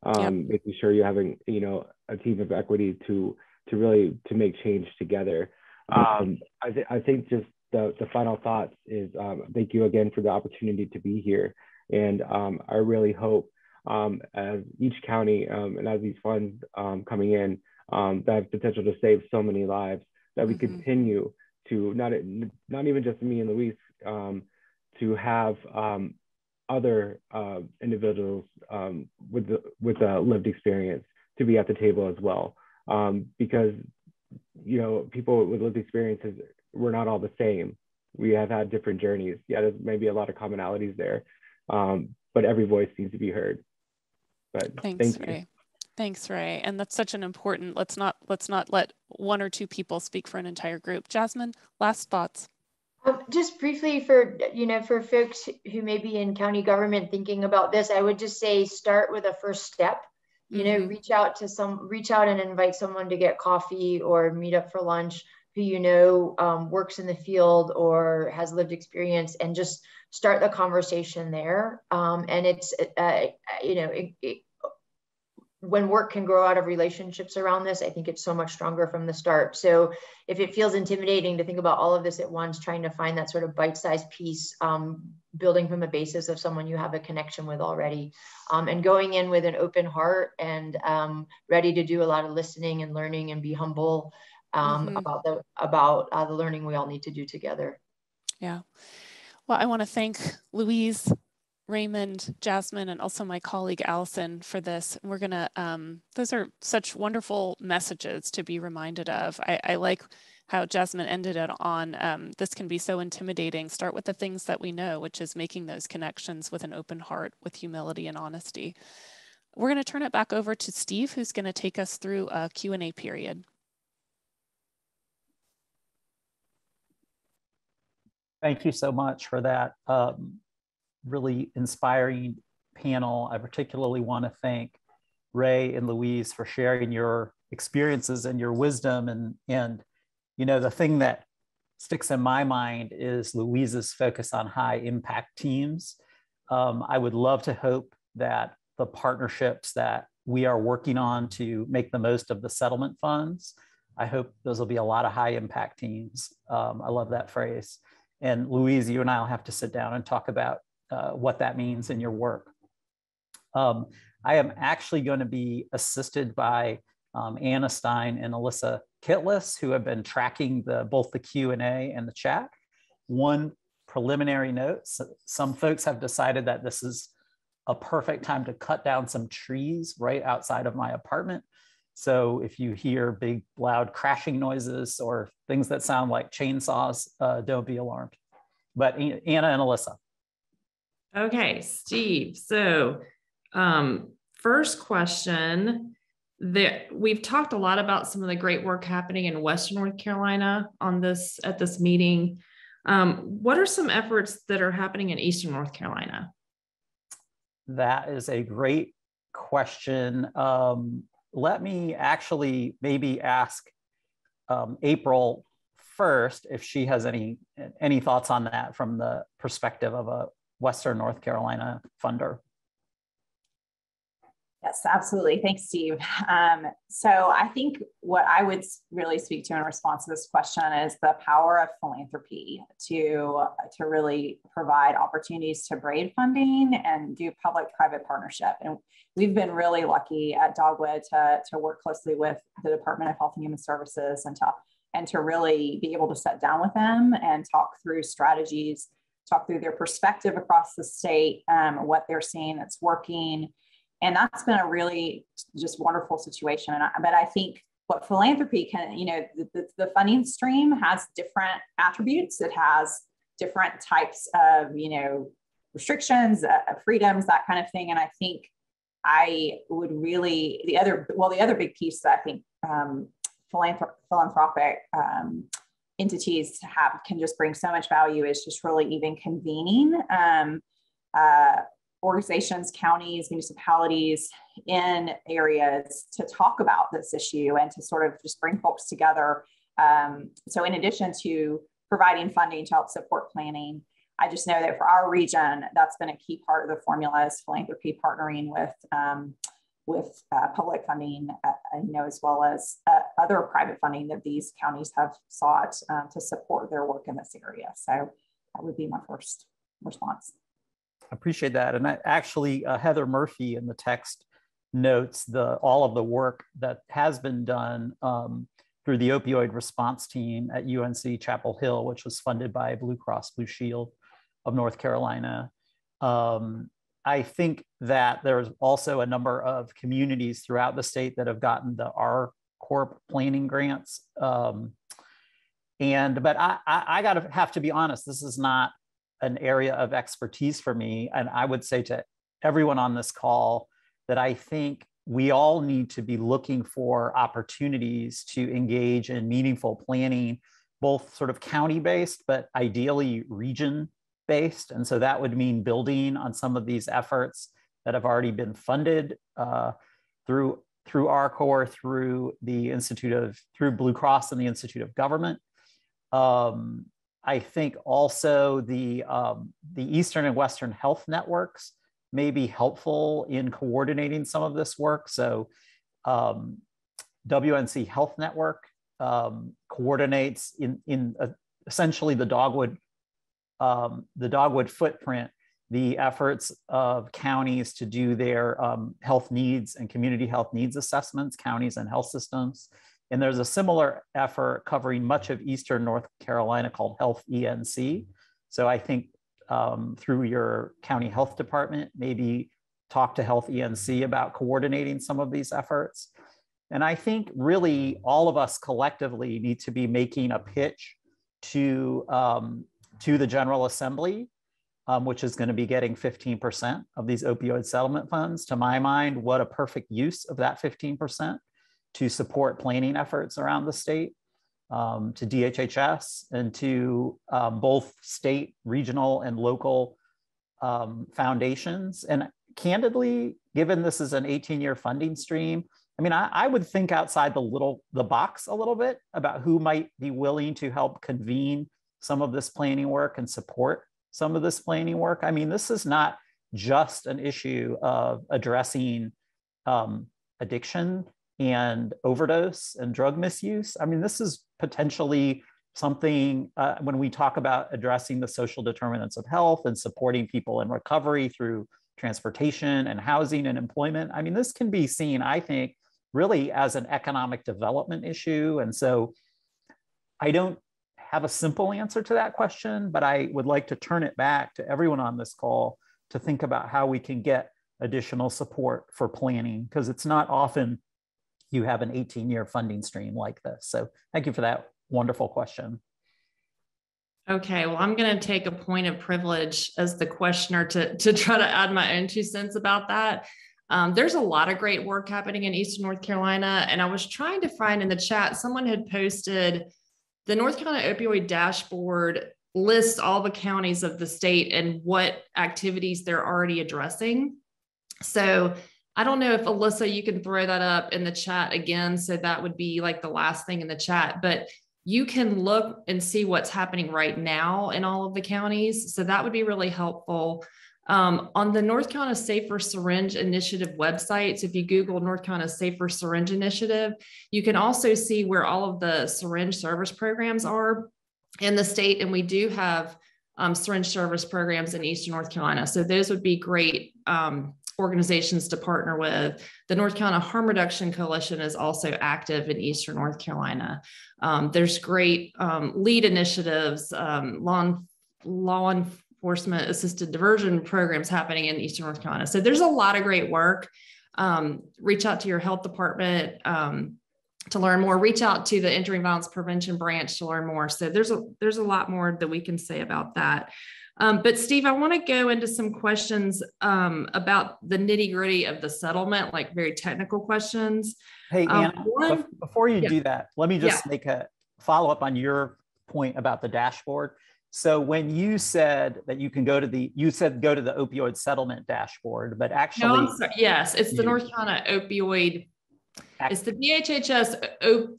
um, yep. making sure you're having you know a team of equity to to really to make change together. Um, I, th- I think just the, the final thoughts is um, thank you again for the opportunity to be here. And um, I really hope um, as each county um, and as these funds um, coming in um, that have potential to save so many lives, that we mm-hmm. continue to not not even just me and Louise um, to have other uh, individuals with the, with a lived experience to be at the table as well, because you know people with lived experiences we're not all the same. We have had different journeys. Yeah, there's maybe a lot of commonalities there, um, but every voice needs to be heard. But thanks, thank Ray. Thanks, Ray. And that's such an important. Let's not let's not let one or two people speak for an entire group. Jasmine, last thoughts. Um, just briefly for you know for folks who may be in county government thinking about this, I would just say start with a first step. You mm-hmm. know, reach out to some, reach out and invite someone to get coffee or meet up for lunch who you know um, works in the field or has lived experience and just start the conversation there um, and it's uh, you know it, it, when work can grow out of relationships around this i think it's so much stronger from the start so if it feels intimidating to think about all of this at once trying to find that sort of bite-sized piece um, building from a basis of someone you have a connection with already um, and going in with an open heart and um, ready to do a lot of listening and learning and be humble um, mm-hmm. about the about uh, the learning we all need to do together. Yeah. Well, I want to thank Louise, Raymond, Jasmine, and also my colleague Allison for this. We're gonna. Um, those are such wonderful messages to be reminded of. I, I like how Jasmine ended it on um, this can be so intimidating. Start with the things that we know, which is making those connections with an open heart, with humility and honesty. We're going to turn it back over to Steve, who's going to take us through a Q&A period. Thank you so much for that um, really inspiring panel. I particularly want to thank Ray and Louise for sharing your experiences and your wisdom. And, and you know, the thing that sticks in my mind is Louise's focus on high impact teams. Um, I would love to hope that the partnerships that we are working on to make the most of the settlement funds, I hope those will be a lot of high impact teams. Um, I love that phrase. And Louise, you and I will have to sit down and talk about uh, what that means in your work. Um, I am actually going to be assisted by um, Anna Stein and Alyssa Kittless, who have been tracking the, both the Q&A and the chat. One preliminary note, so some folks have decided that this is a perfect time to cut down some trees right outside of my apartment. So if you hear big, loud crashing noises or things that sound like chainsaws, uh, don't be alarmed. But Anna and Alyssa. Okay, Steve. So um, first question, that we've talked a lot about some of the great work happening in Western North Carolina on this at this meeting. Um, what are some efforts that are happening in Eastern North Carolina? That is a great question. Um, let me actually maybe ask um, April first if she has any any thoughts on that from the perspective of a Western North Carolina funder. Yes, absolutely. Thanks, Steve. Um, so I think what I would really speak to in response to this question is the power of philanthropy to, to really provide opportunities to braid funding and do public-private partnership. And we've been really lucky at Dogwood to, to work closely with the Department of Health and Human Services and to, and to really be able to sit down with them and talk through strategies, talk through their perspective across the state, um, what they're seeing that's working, and that's been a really just wonderful situation. And I, but i think what philanthropy can you know the, the, funding stream has different attributes. It has different types of you know restrictions uh, freedoms that kind of thing. And i think i would really the other well the other big piece that i think um, philanthrop- philanthropic um, entities have can just bring so much value is just really even convening um, uh, organizations, counties, municipalities in areas to talk about this issue and to sort of just bring folks together. Um, so, in addition to providing funding to help support planning, I just know that for our region, that's been a key part of the formula is philanthropy partnering with um, with uh, public funding, uh, you know, as well as uh, other private funding that these counties have sought um, to support their work in this area. So that would be my first response I appreciate that. And I, actually, uh, Heather Murphy in the text notes the all of the work that has been done um, through the opioid response team at UNC Chapel Hill, which was funded by Blue Cross Blue Shield of North Carolina. Um, I think that there's also a number of communities throughout the state that have gotten the R Corp planning grants. Um, and but I, I, I got to have to be honest, this is not an area of expertise for me. And I would say to everyone on this call that I think we all need to be looking for opportunities to engage in meaningful planning, both sort of county based, but ideally region based. And so that would mean building on some of these efforts that have already been funded uh, through through R-Corps, through the Institute of, through Blue Cross and the Institute of Government. Um, I think also the, um, the Eastern and Western health networks may be helpful in coordinating some of this work. So um, WNC Health Network um, coordinates in, in uh, essentially the Dogwood, um, the Dogwood footprint, the efforts of counties to do their um, health needs and community health needs assessments, counties and health systems. And there's a similar effort covering much of Eastern North Carolina called Health ENC. So I think um, through your county health department, maybe talk to Health ENC about coordinating some of these efforts. And I think really all of us collectively need to be making a pitch to, um, to the General Assembly, um, which is going to be getting 15% of these opioid settlement funds. To my mind, what a perfect use of that 15% to support planning efforts around the state, um, to DHHS, and to um, both state, regional, and local um, foundations. And candidly, given this is an 18-year funding stream, I mean, I, I, would think outside the little the box a little bit about who might be willing to help convene some of this planning work and support some of this planning work. I mean, this is not just an issue of addressing um, addiction and overdose and drug misuse. I mean, this is potentially something uh, when we talk about addressing the social determinants of health and supporting people in recovery through transportation and housing and employment. I mean, this can be seen, I think, really as an economic development issue. And so I don't have a simple answer to that question, but I would like to turn it back to everyone on this call to think about how we can get additional support for planning, because it's not often you have an 18 year funding stream like this. So thank you for that wonderful question. Okay, well, I'm going to take a point of privilege as the questioner to, to try to add my own two cents about that. Um, there's a lot of great work happening in Eastern North Carolina. And I was trying to find in the chat, someone had posted the North Carolina opioid dashboard lists all the counties of the state and what activities they're already addressing. So I don't know if Alyssa, you can throw that up in the chat again. So that would be like the last thing in the chat. But you can look and see what's happening right now in all of the counties. So that would be really helpful. Um, on the North Carolina Safer Syringe Initiative website, so if you Google North Carolina Safer Syringe Initiative, you can also see where all of the syringe service programs are in the state. And we do have um, syringe service programs in Eastern North Carolina. So those would be great um, organizations to partner with. The North Carolina Harm Reduction Coalition is also active in Eastern North Carolina. Um, there's great um, lead initiatives, um, law, law enforcement assisted diversion programs happening in Eastern North Carolina. So there's a lot of great work. Um, reach out to your health department um, to learn more. Reach out to the Injury and Violence Prevention Branch to learn more. So there's a there's a lot more that we can say about that. Um, but Steve, I want to go into some questions um, about the nitty gritty of the settlement, like very technical questions. Hey, um, Anna, one, before you yeah. do that, let me just yeah. make a follow up on your point about the dashboard. So when you said that you can go to the, you said go to the opioid settlement dashboard, but actually, no, yes, it's the North Carolina opioid. It's the DHHS op,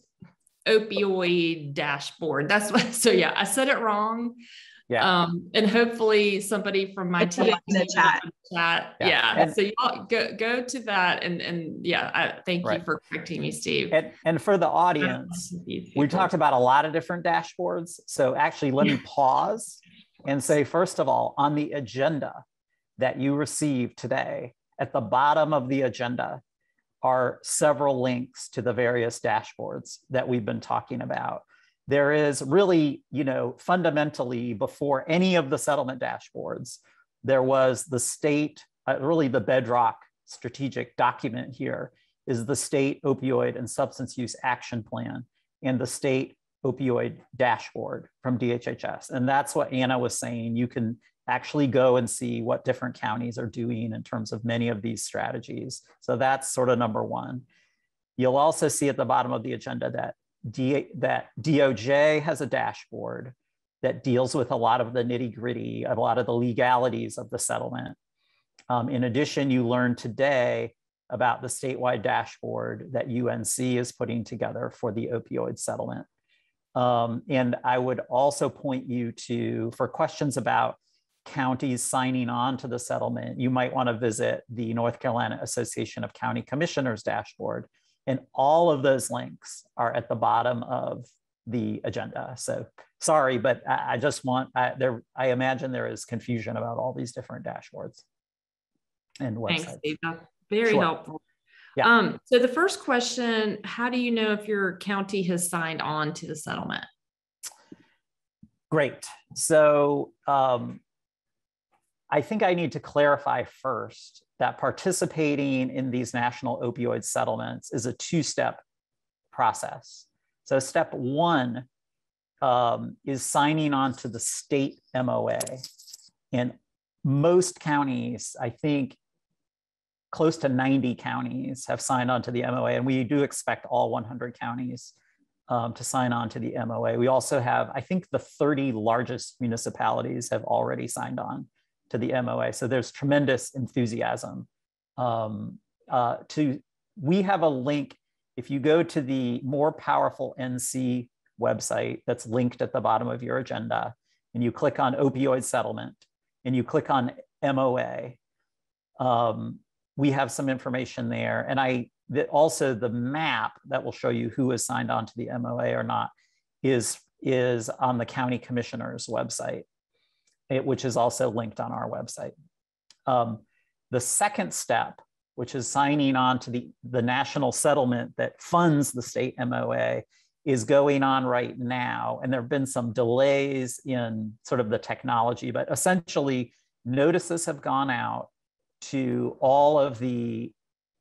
opioid dashboard. That's what. <laughs> So yeah, I said it wrong. Yeah. Um, and hopefully somebody from my team in the chat. chat. Yeah. yeah. And, so y'all go go to that and and yeah, I, thank right. you for correcting me, Steve. And, and for the audience, we talked about a lot of different dashboards. So actually, let me <laughs> pause and say first of all, on the agenda that you received today, at the bottom of the agenda are several links to the various dashboards that we've been talking about there is really, you know, fundamentally before any of the settlement dashboards, there was the state, uh, really the bedrock strategic document here is the state opioid and substance use action plan and the state opioid dashboard from DHHS. And that's what Anna was saying. You can actually go and see what different counties are doing in terms of many of these strategies. So that's sort of number one. You'll also see at the bottom of the agenda that D, that DOJ has a dashboard that deals with a lot of the nitty gritty, a lot of the legalities of the settlement. Um, in addition, you learned today about the statewide dashboard that UNC is putting together for the opioid settlement. Um, and I would also point you to, for questions about counties signing on to the settlement, you might want to visit the North Carolina Association of County Commissioners dashboard and all of those links are at the bottom of the agenda. So sorry, but I, I just want, I, there, I imagine there is confusion about all these different dashboards and websites. Thanks, Steve. That's very sure. helpful. Yeah. Um, so the first question, how do you know if your county has signed on to the settlement? Great. So um, I think I need to clarify first that participating in these national opioid settlements is a two step process. So, step one um, is signing on to the state MOA. And most counties, I think close to 90 counties have signed on to the MOA, and we do expect all 100 counties um, to sign on to the MOA. We also have, I think, the 30 largest municipalities have already signed on to the MOA. So there's tremendous enthusiasm. Um, uh, to we have a link. If you go to the more powerful NC website that's linked at the bottom of your agenda, and you click on opioid settlement, and you click on MOA, um, we have some information there. And I that also the map that will show you who is signed on to the MOA or not is is on the county commissioner's website it, which is also linked on our website. Um, the second step, which is signing on to the, the national settlement that funds the state MOA, is going on right now. And there have been some delays in sort of the technology, but essentially, notices have gone out to all of the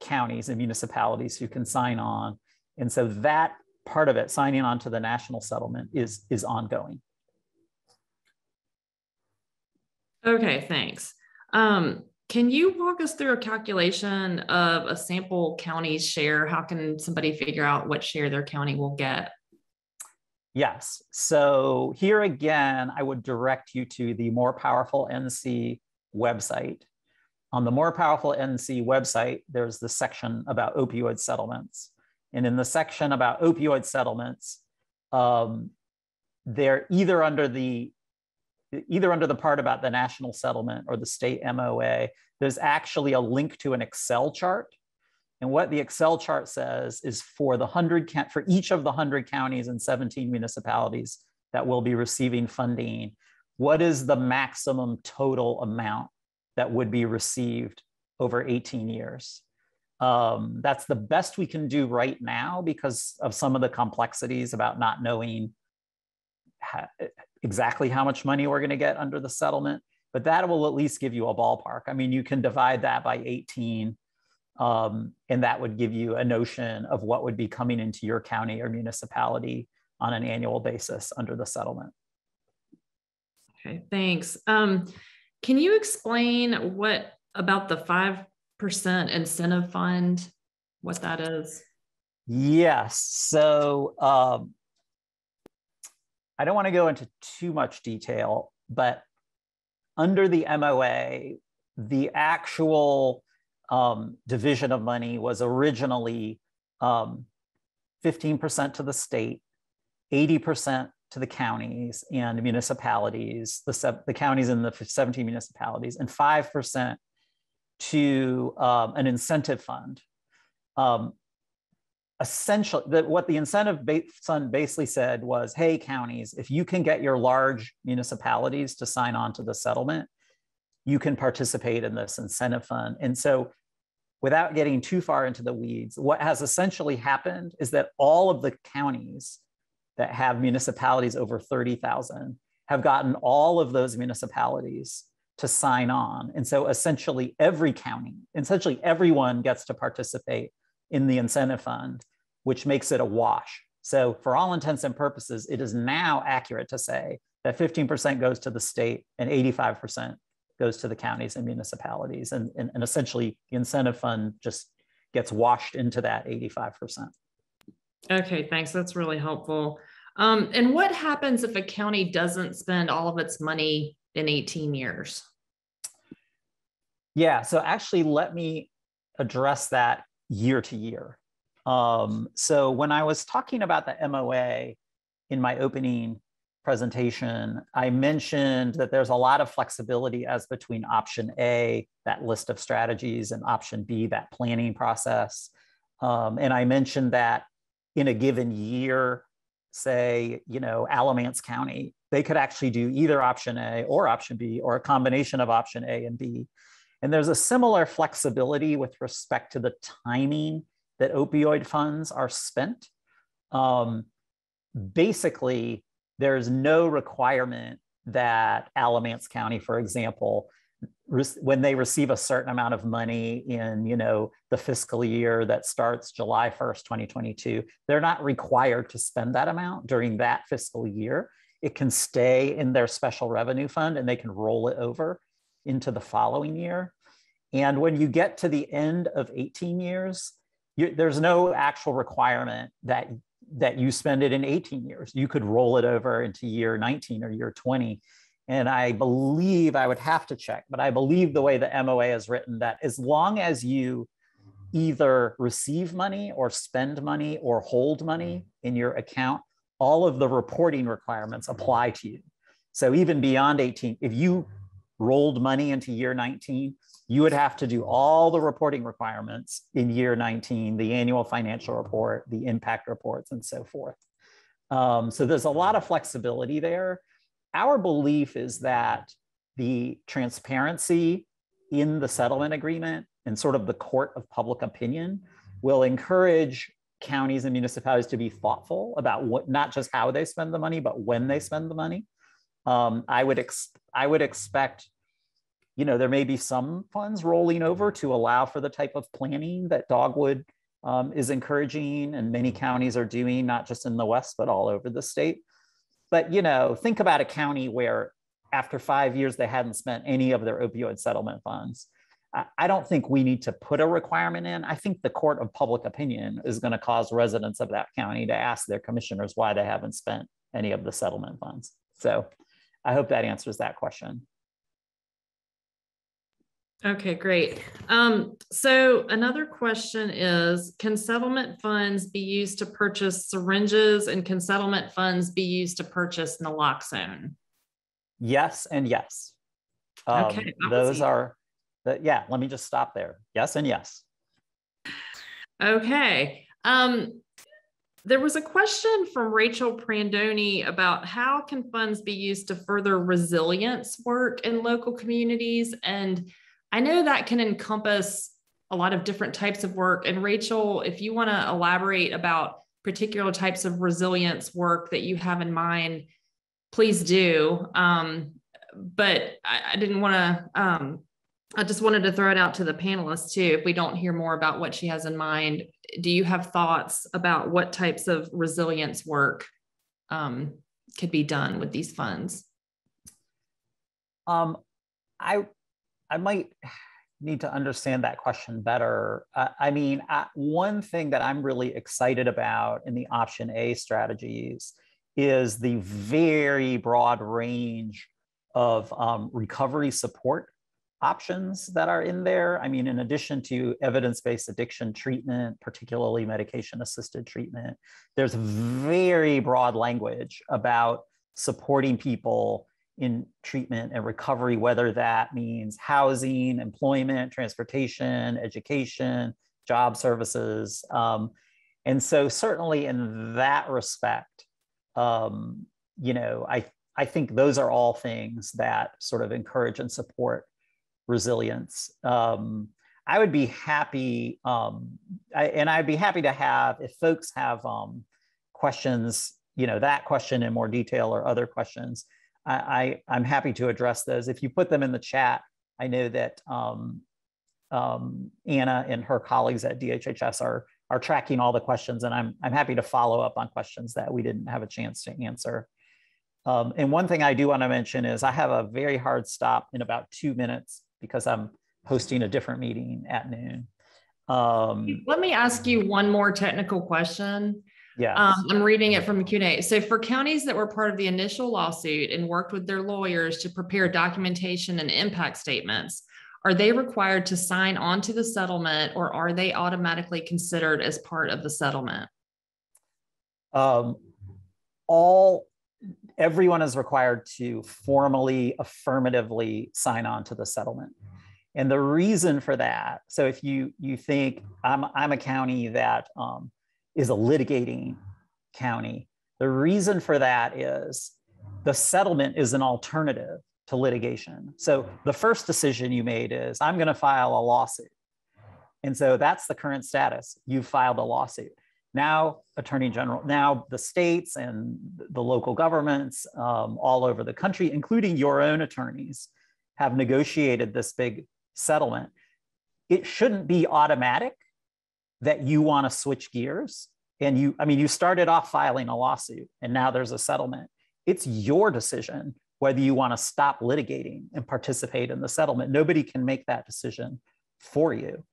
counties and municipalities who can sign on. And so that part of it, signing on to the national settlement, is, is ongoing. Okay, thanks. Um, can you walk us through a calculation of a sample county's share? How can somebody figure out what share their county will get? Yes. So here again, I would direct you to the More Powerful NC website. On the More Powerful NC website, there's the section about opioid settlements. And in the section about opioid settlements, um, they're either under the either under the part about the national settlement or the state MOA, there's actually a link to an Excel chart. And what the Excel chart says is for the 100 for each of the 100 counties and 17 municipalities that will be receiving funding, what is the maximum total amount that would be received over 18 years? Um, that's the best we can do right now because of some of the complexities about not knowing exactly how much money we're going to get under the settlement, but that will at least give you a ballpark. I mean, you can divide that by 18, um, and that would give you a notion of what would be coming into your county or municipality on an annual basis under the settlement. Okay, thanks. Um, can you explain what about the 5% incentive fund, what that is? Yes. So um, I don't want to go into too much detail, but under the MOA, the actual um, division of money was originally um, 15% to the state, 80% to the counties and municipalities, the, the counties and the 17 municipalities, and 5% to um, an incentive fund. Essentially what the incentive fund basically said was hey counties if you can get your large municipalities to sign on to the settlement you can participate in this incentive fund. And so without getting too far into the weeds what has essentially happened is that all of the counties that have municipalities over 30,000 have gotten all of those municipalities to sign on. And so essentially every county essentially everyone gets to participate in the incentive fund, which makes it a wash. So, for all intents and purposes, it is now accurate to say that 15% goes to the state and 85% goes to the counties and municipalities. And, and, and essentially, the incentive fund just gets washed into that 85%. Okay, thanks. That's really helpful. Um, and what happens if a county doesn't spend all of its money in 18 years? Yeah, so actually, let me address that year to year. Um, so when I was talking about the MOA in my opening presentation, I mentioned that there's a lot of flexibility as between option A, that list of strategies, and option B, that planning process. Um, and I mentioned that in a given year, say, you know, Alamance County, they could actually do either option A or option B or a combination of option A and B. And there's a similar flexibility with respect to the timing that opioid funds are spent. Um, basically, there's no requirement that Alamance County, for example, when they receive a certain amount of money in you know the fiscal year that starts July 1st 2022 they're not required to spend that amount during that fiscal year it can stay in their special revenue fund and they can roll it over into the following year. And when you get to the end of 18 years, you, there's no actual requirement that, that you spend it in 18 years. You could roll it over into year 19 or year 20. And I believe I would have to check, but I believe the way the MOA is written that as long as you either receive money or spend money or hold money mm-hmm. in your account, all of the reporting requirements apply to you. So even beyond 18, if you rolled money into year 19, you would have to do all the reporting requirements in year 19, the annual financial report, the impact reports, and so forth. Um, so there's a lot of flexibility there. Our belief is that the transparency in the settlement agreement and sort of the court of public opinion will encourage counties and municipalities to be thoughtful about what not just how they spend the money, but when they spend the money. Um, I would ex- I would expect, you know, there may be some funds rolling over to allow for the type of planning that Dogwood um, is encouraging, and many counties are doing, not just in the West but all over the state. But you know, think about a county where after five years they hadn't spent any of their opioid settlement funds. I don't think we need to put a requirement in. I think the court of public opinion is going to cause residents of that county to ask their commissioners why they haven't spent any of the settlement funds. So I hope that answers that question. Okay, great. Um, so another question is, can settlement funds be used to purchase syringes and can settlement funds be used to purchase naloxone? Yes and yes. Um, Okay, Those are, the, yeah, let me just stop there. Yes and yes. Okay. Um, there was a question from Rachel Prandoni about how can funds be used to further resilience work in local communities? And I know that can encompass a lot of different types of work. And Rachel, if you want to elaborate about particular types of resilience work that you have in mind, please do. Um, but I, I didn't want to um, I just wanted to throw it out to the panelists too. If we don't hear more about what she has in mind, do you have thoughts about what types of resilience work um, could be done with these funds? Um, I, I might need to understand that question better. Uh, I mean, uh, one thing that I'm really excited about in the option A strategies is the very broad range of um, recovery support options that are in there. I mean, in addition to evidence-based addiction treatment, particularly medication-assisted treatment, there's very broad language about supporting people in treatment and recovery, whether that means housing, employment, transportation, education, job services. Um, and so certainly in that respect, um, you know, I, I think those are all things that sort of encourage and support resilience. Um, I would be happy, um, I, and I'd be happy to have, if folks have um, questions, you know, that question in more detail or other questions, I, I, am happy to address those. If you put them in the chat, I know that um, um, Anna and her colleagues at DHHS are, are tracking all the questions, and I'm, I'm happy to follow up on questions that we didn't have a chance to answer. Um, and one thing I do want to mention is I have a very hard stop in about two minutes because I'm hosting a different meeting at noon. Um, Let me ask you one more technical question. yeah. Um, I'm reading it from Q&A. So for counties that were part of the initial lawsuit and worked with their lawyers to prepare documentation and impact statements, are they required to sign on to the settlement or are they automatically considered as part of the settlement? um, all everyone is required to formally affirmatively sign on to the settlement. And the reason for that so if you you think i'm, I'm a county that um, is a litigating county the reason for that is the settlement is an alternative to litigation. So the first decision you made is i'm going to file a lawsuit. And so that's the current status. You filed a lawsuit now attorney general now the states and the local governments um, all over the country including your own attorneys have negotiated this big settlement. It shouldn't be automatic that you want to switch gears and you i mean you started off filing a lawsuit and now there's a settlement. It's your decision whether you want to stop litigating and participate in the settlement. Nobody can make that decision for you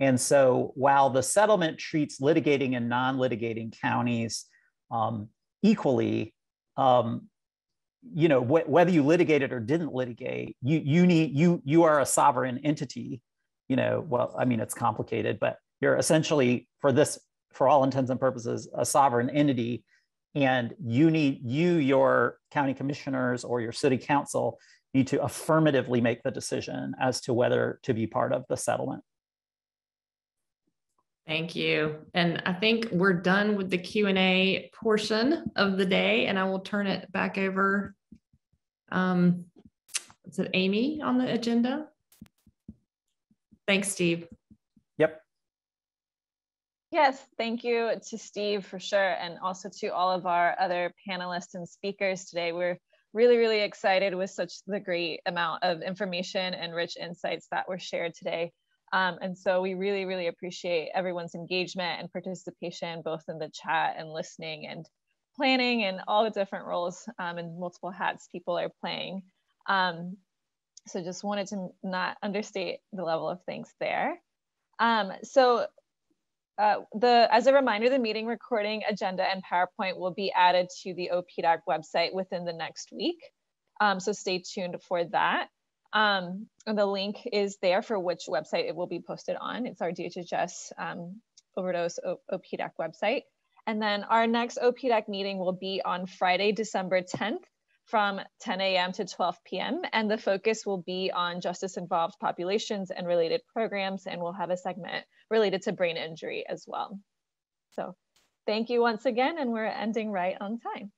and so while the settlement treats litigating and non-litigating counties um, equally, um, you know, wh- whether you litigated or didn't litigate, you, you need, you, you are a sovereign entity, you know, well, I mean, it's complicated, but you're essentially for this, for all intents and purposes, a sovereign entity. And you need, you, your county commissioners or your city council need to affirmatively make the decision as to whether to be part of the settlement. Thank you. And I think we're done with the Q&A portion of the day and I will turn it back over. Um, is it Amy on the agenda? Thanks, Steve. Yep. Yes, thank you to Steve for sure, and also to all of our other panelists and speakers today. We're really, really excited with such the great amount of information and rich insights that were shared today. Um, and so we really, really appreciate everyone's engagement and participation, both in the chat and listening and planning and all the different roles um, and multiple hats people are playing. Um, so just wanted to not understate the level of thanks there. Um, so uh, the as a reminder, the meeting recording agenda and PowerPoint will be added to the OPDAAC website within the next week. Um, so stay tuned for that. Um, the link is there for which website it will be posted on. It's our DHHS um, overdose OPDAAC website. And then our next OPDAAC meeting will be on Friday, December 10th from 10 a.m. to 12 p.m. And the focus will be on justice involved populations and related programs. And we'll have a segment related to brain injury as well. So thank you once again. And we're ending right on time.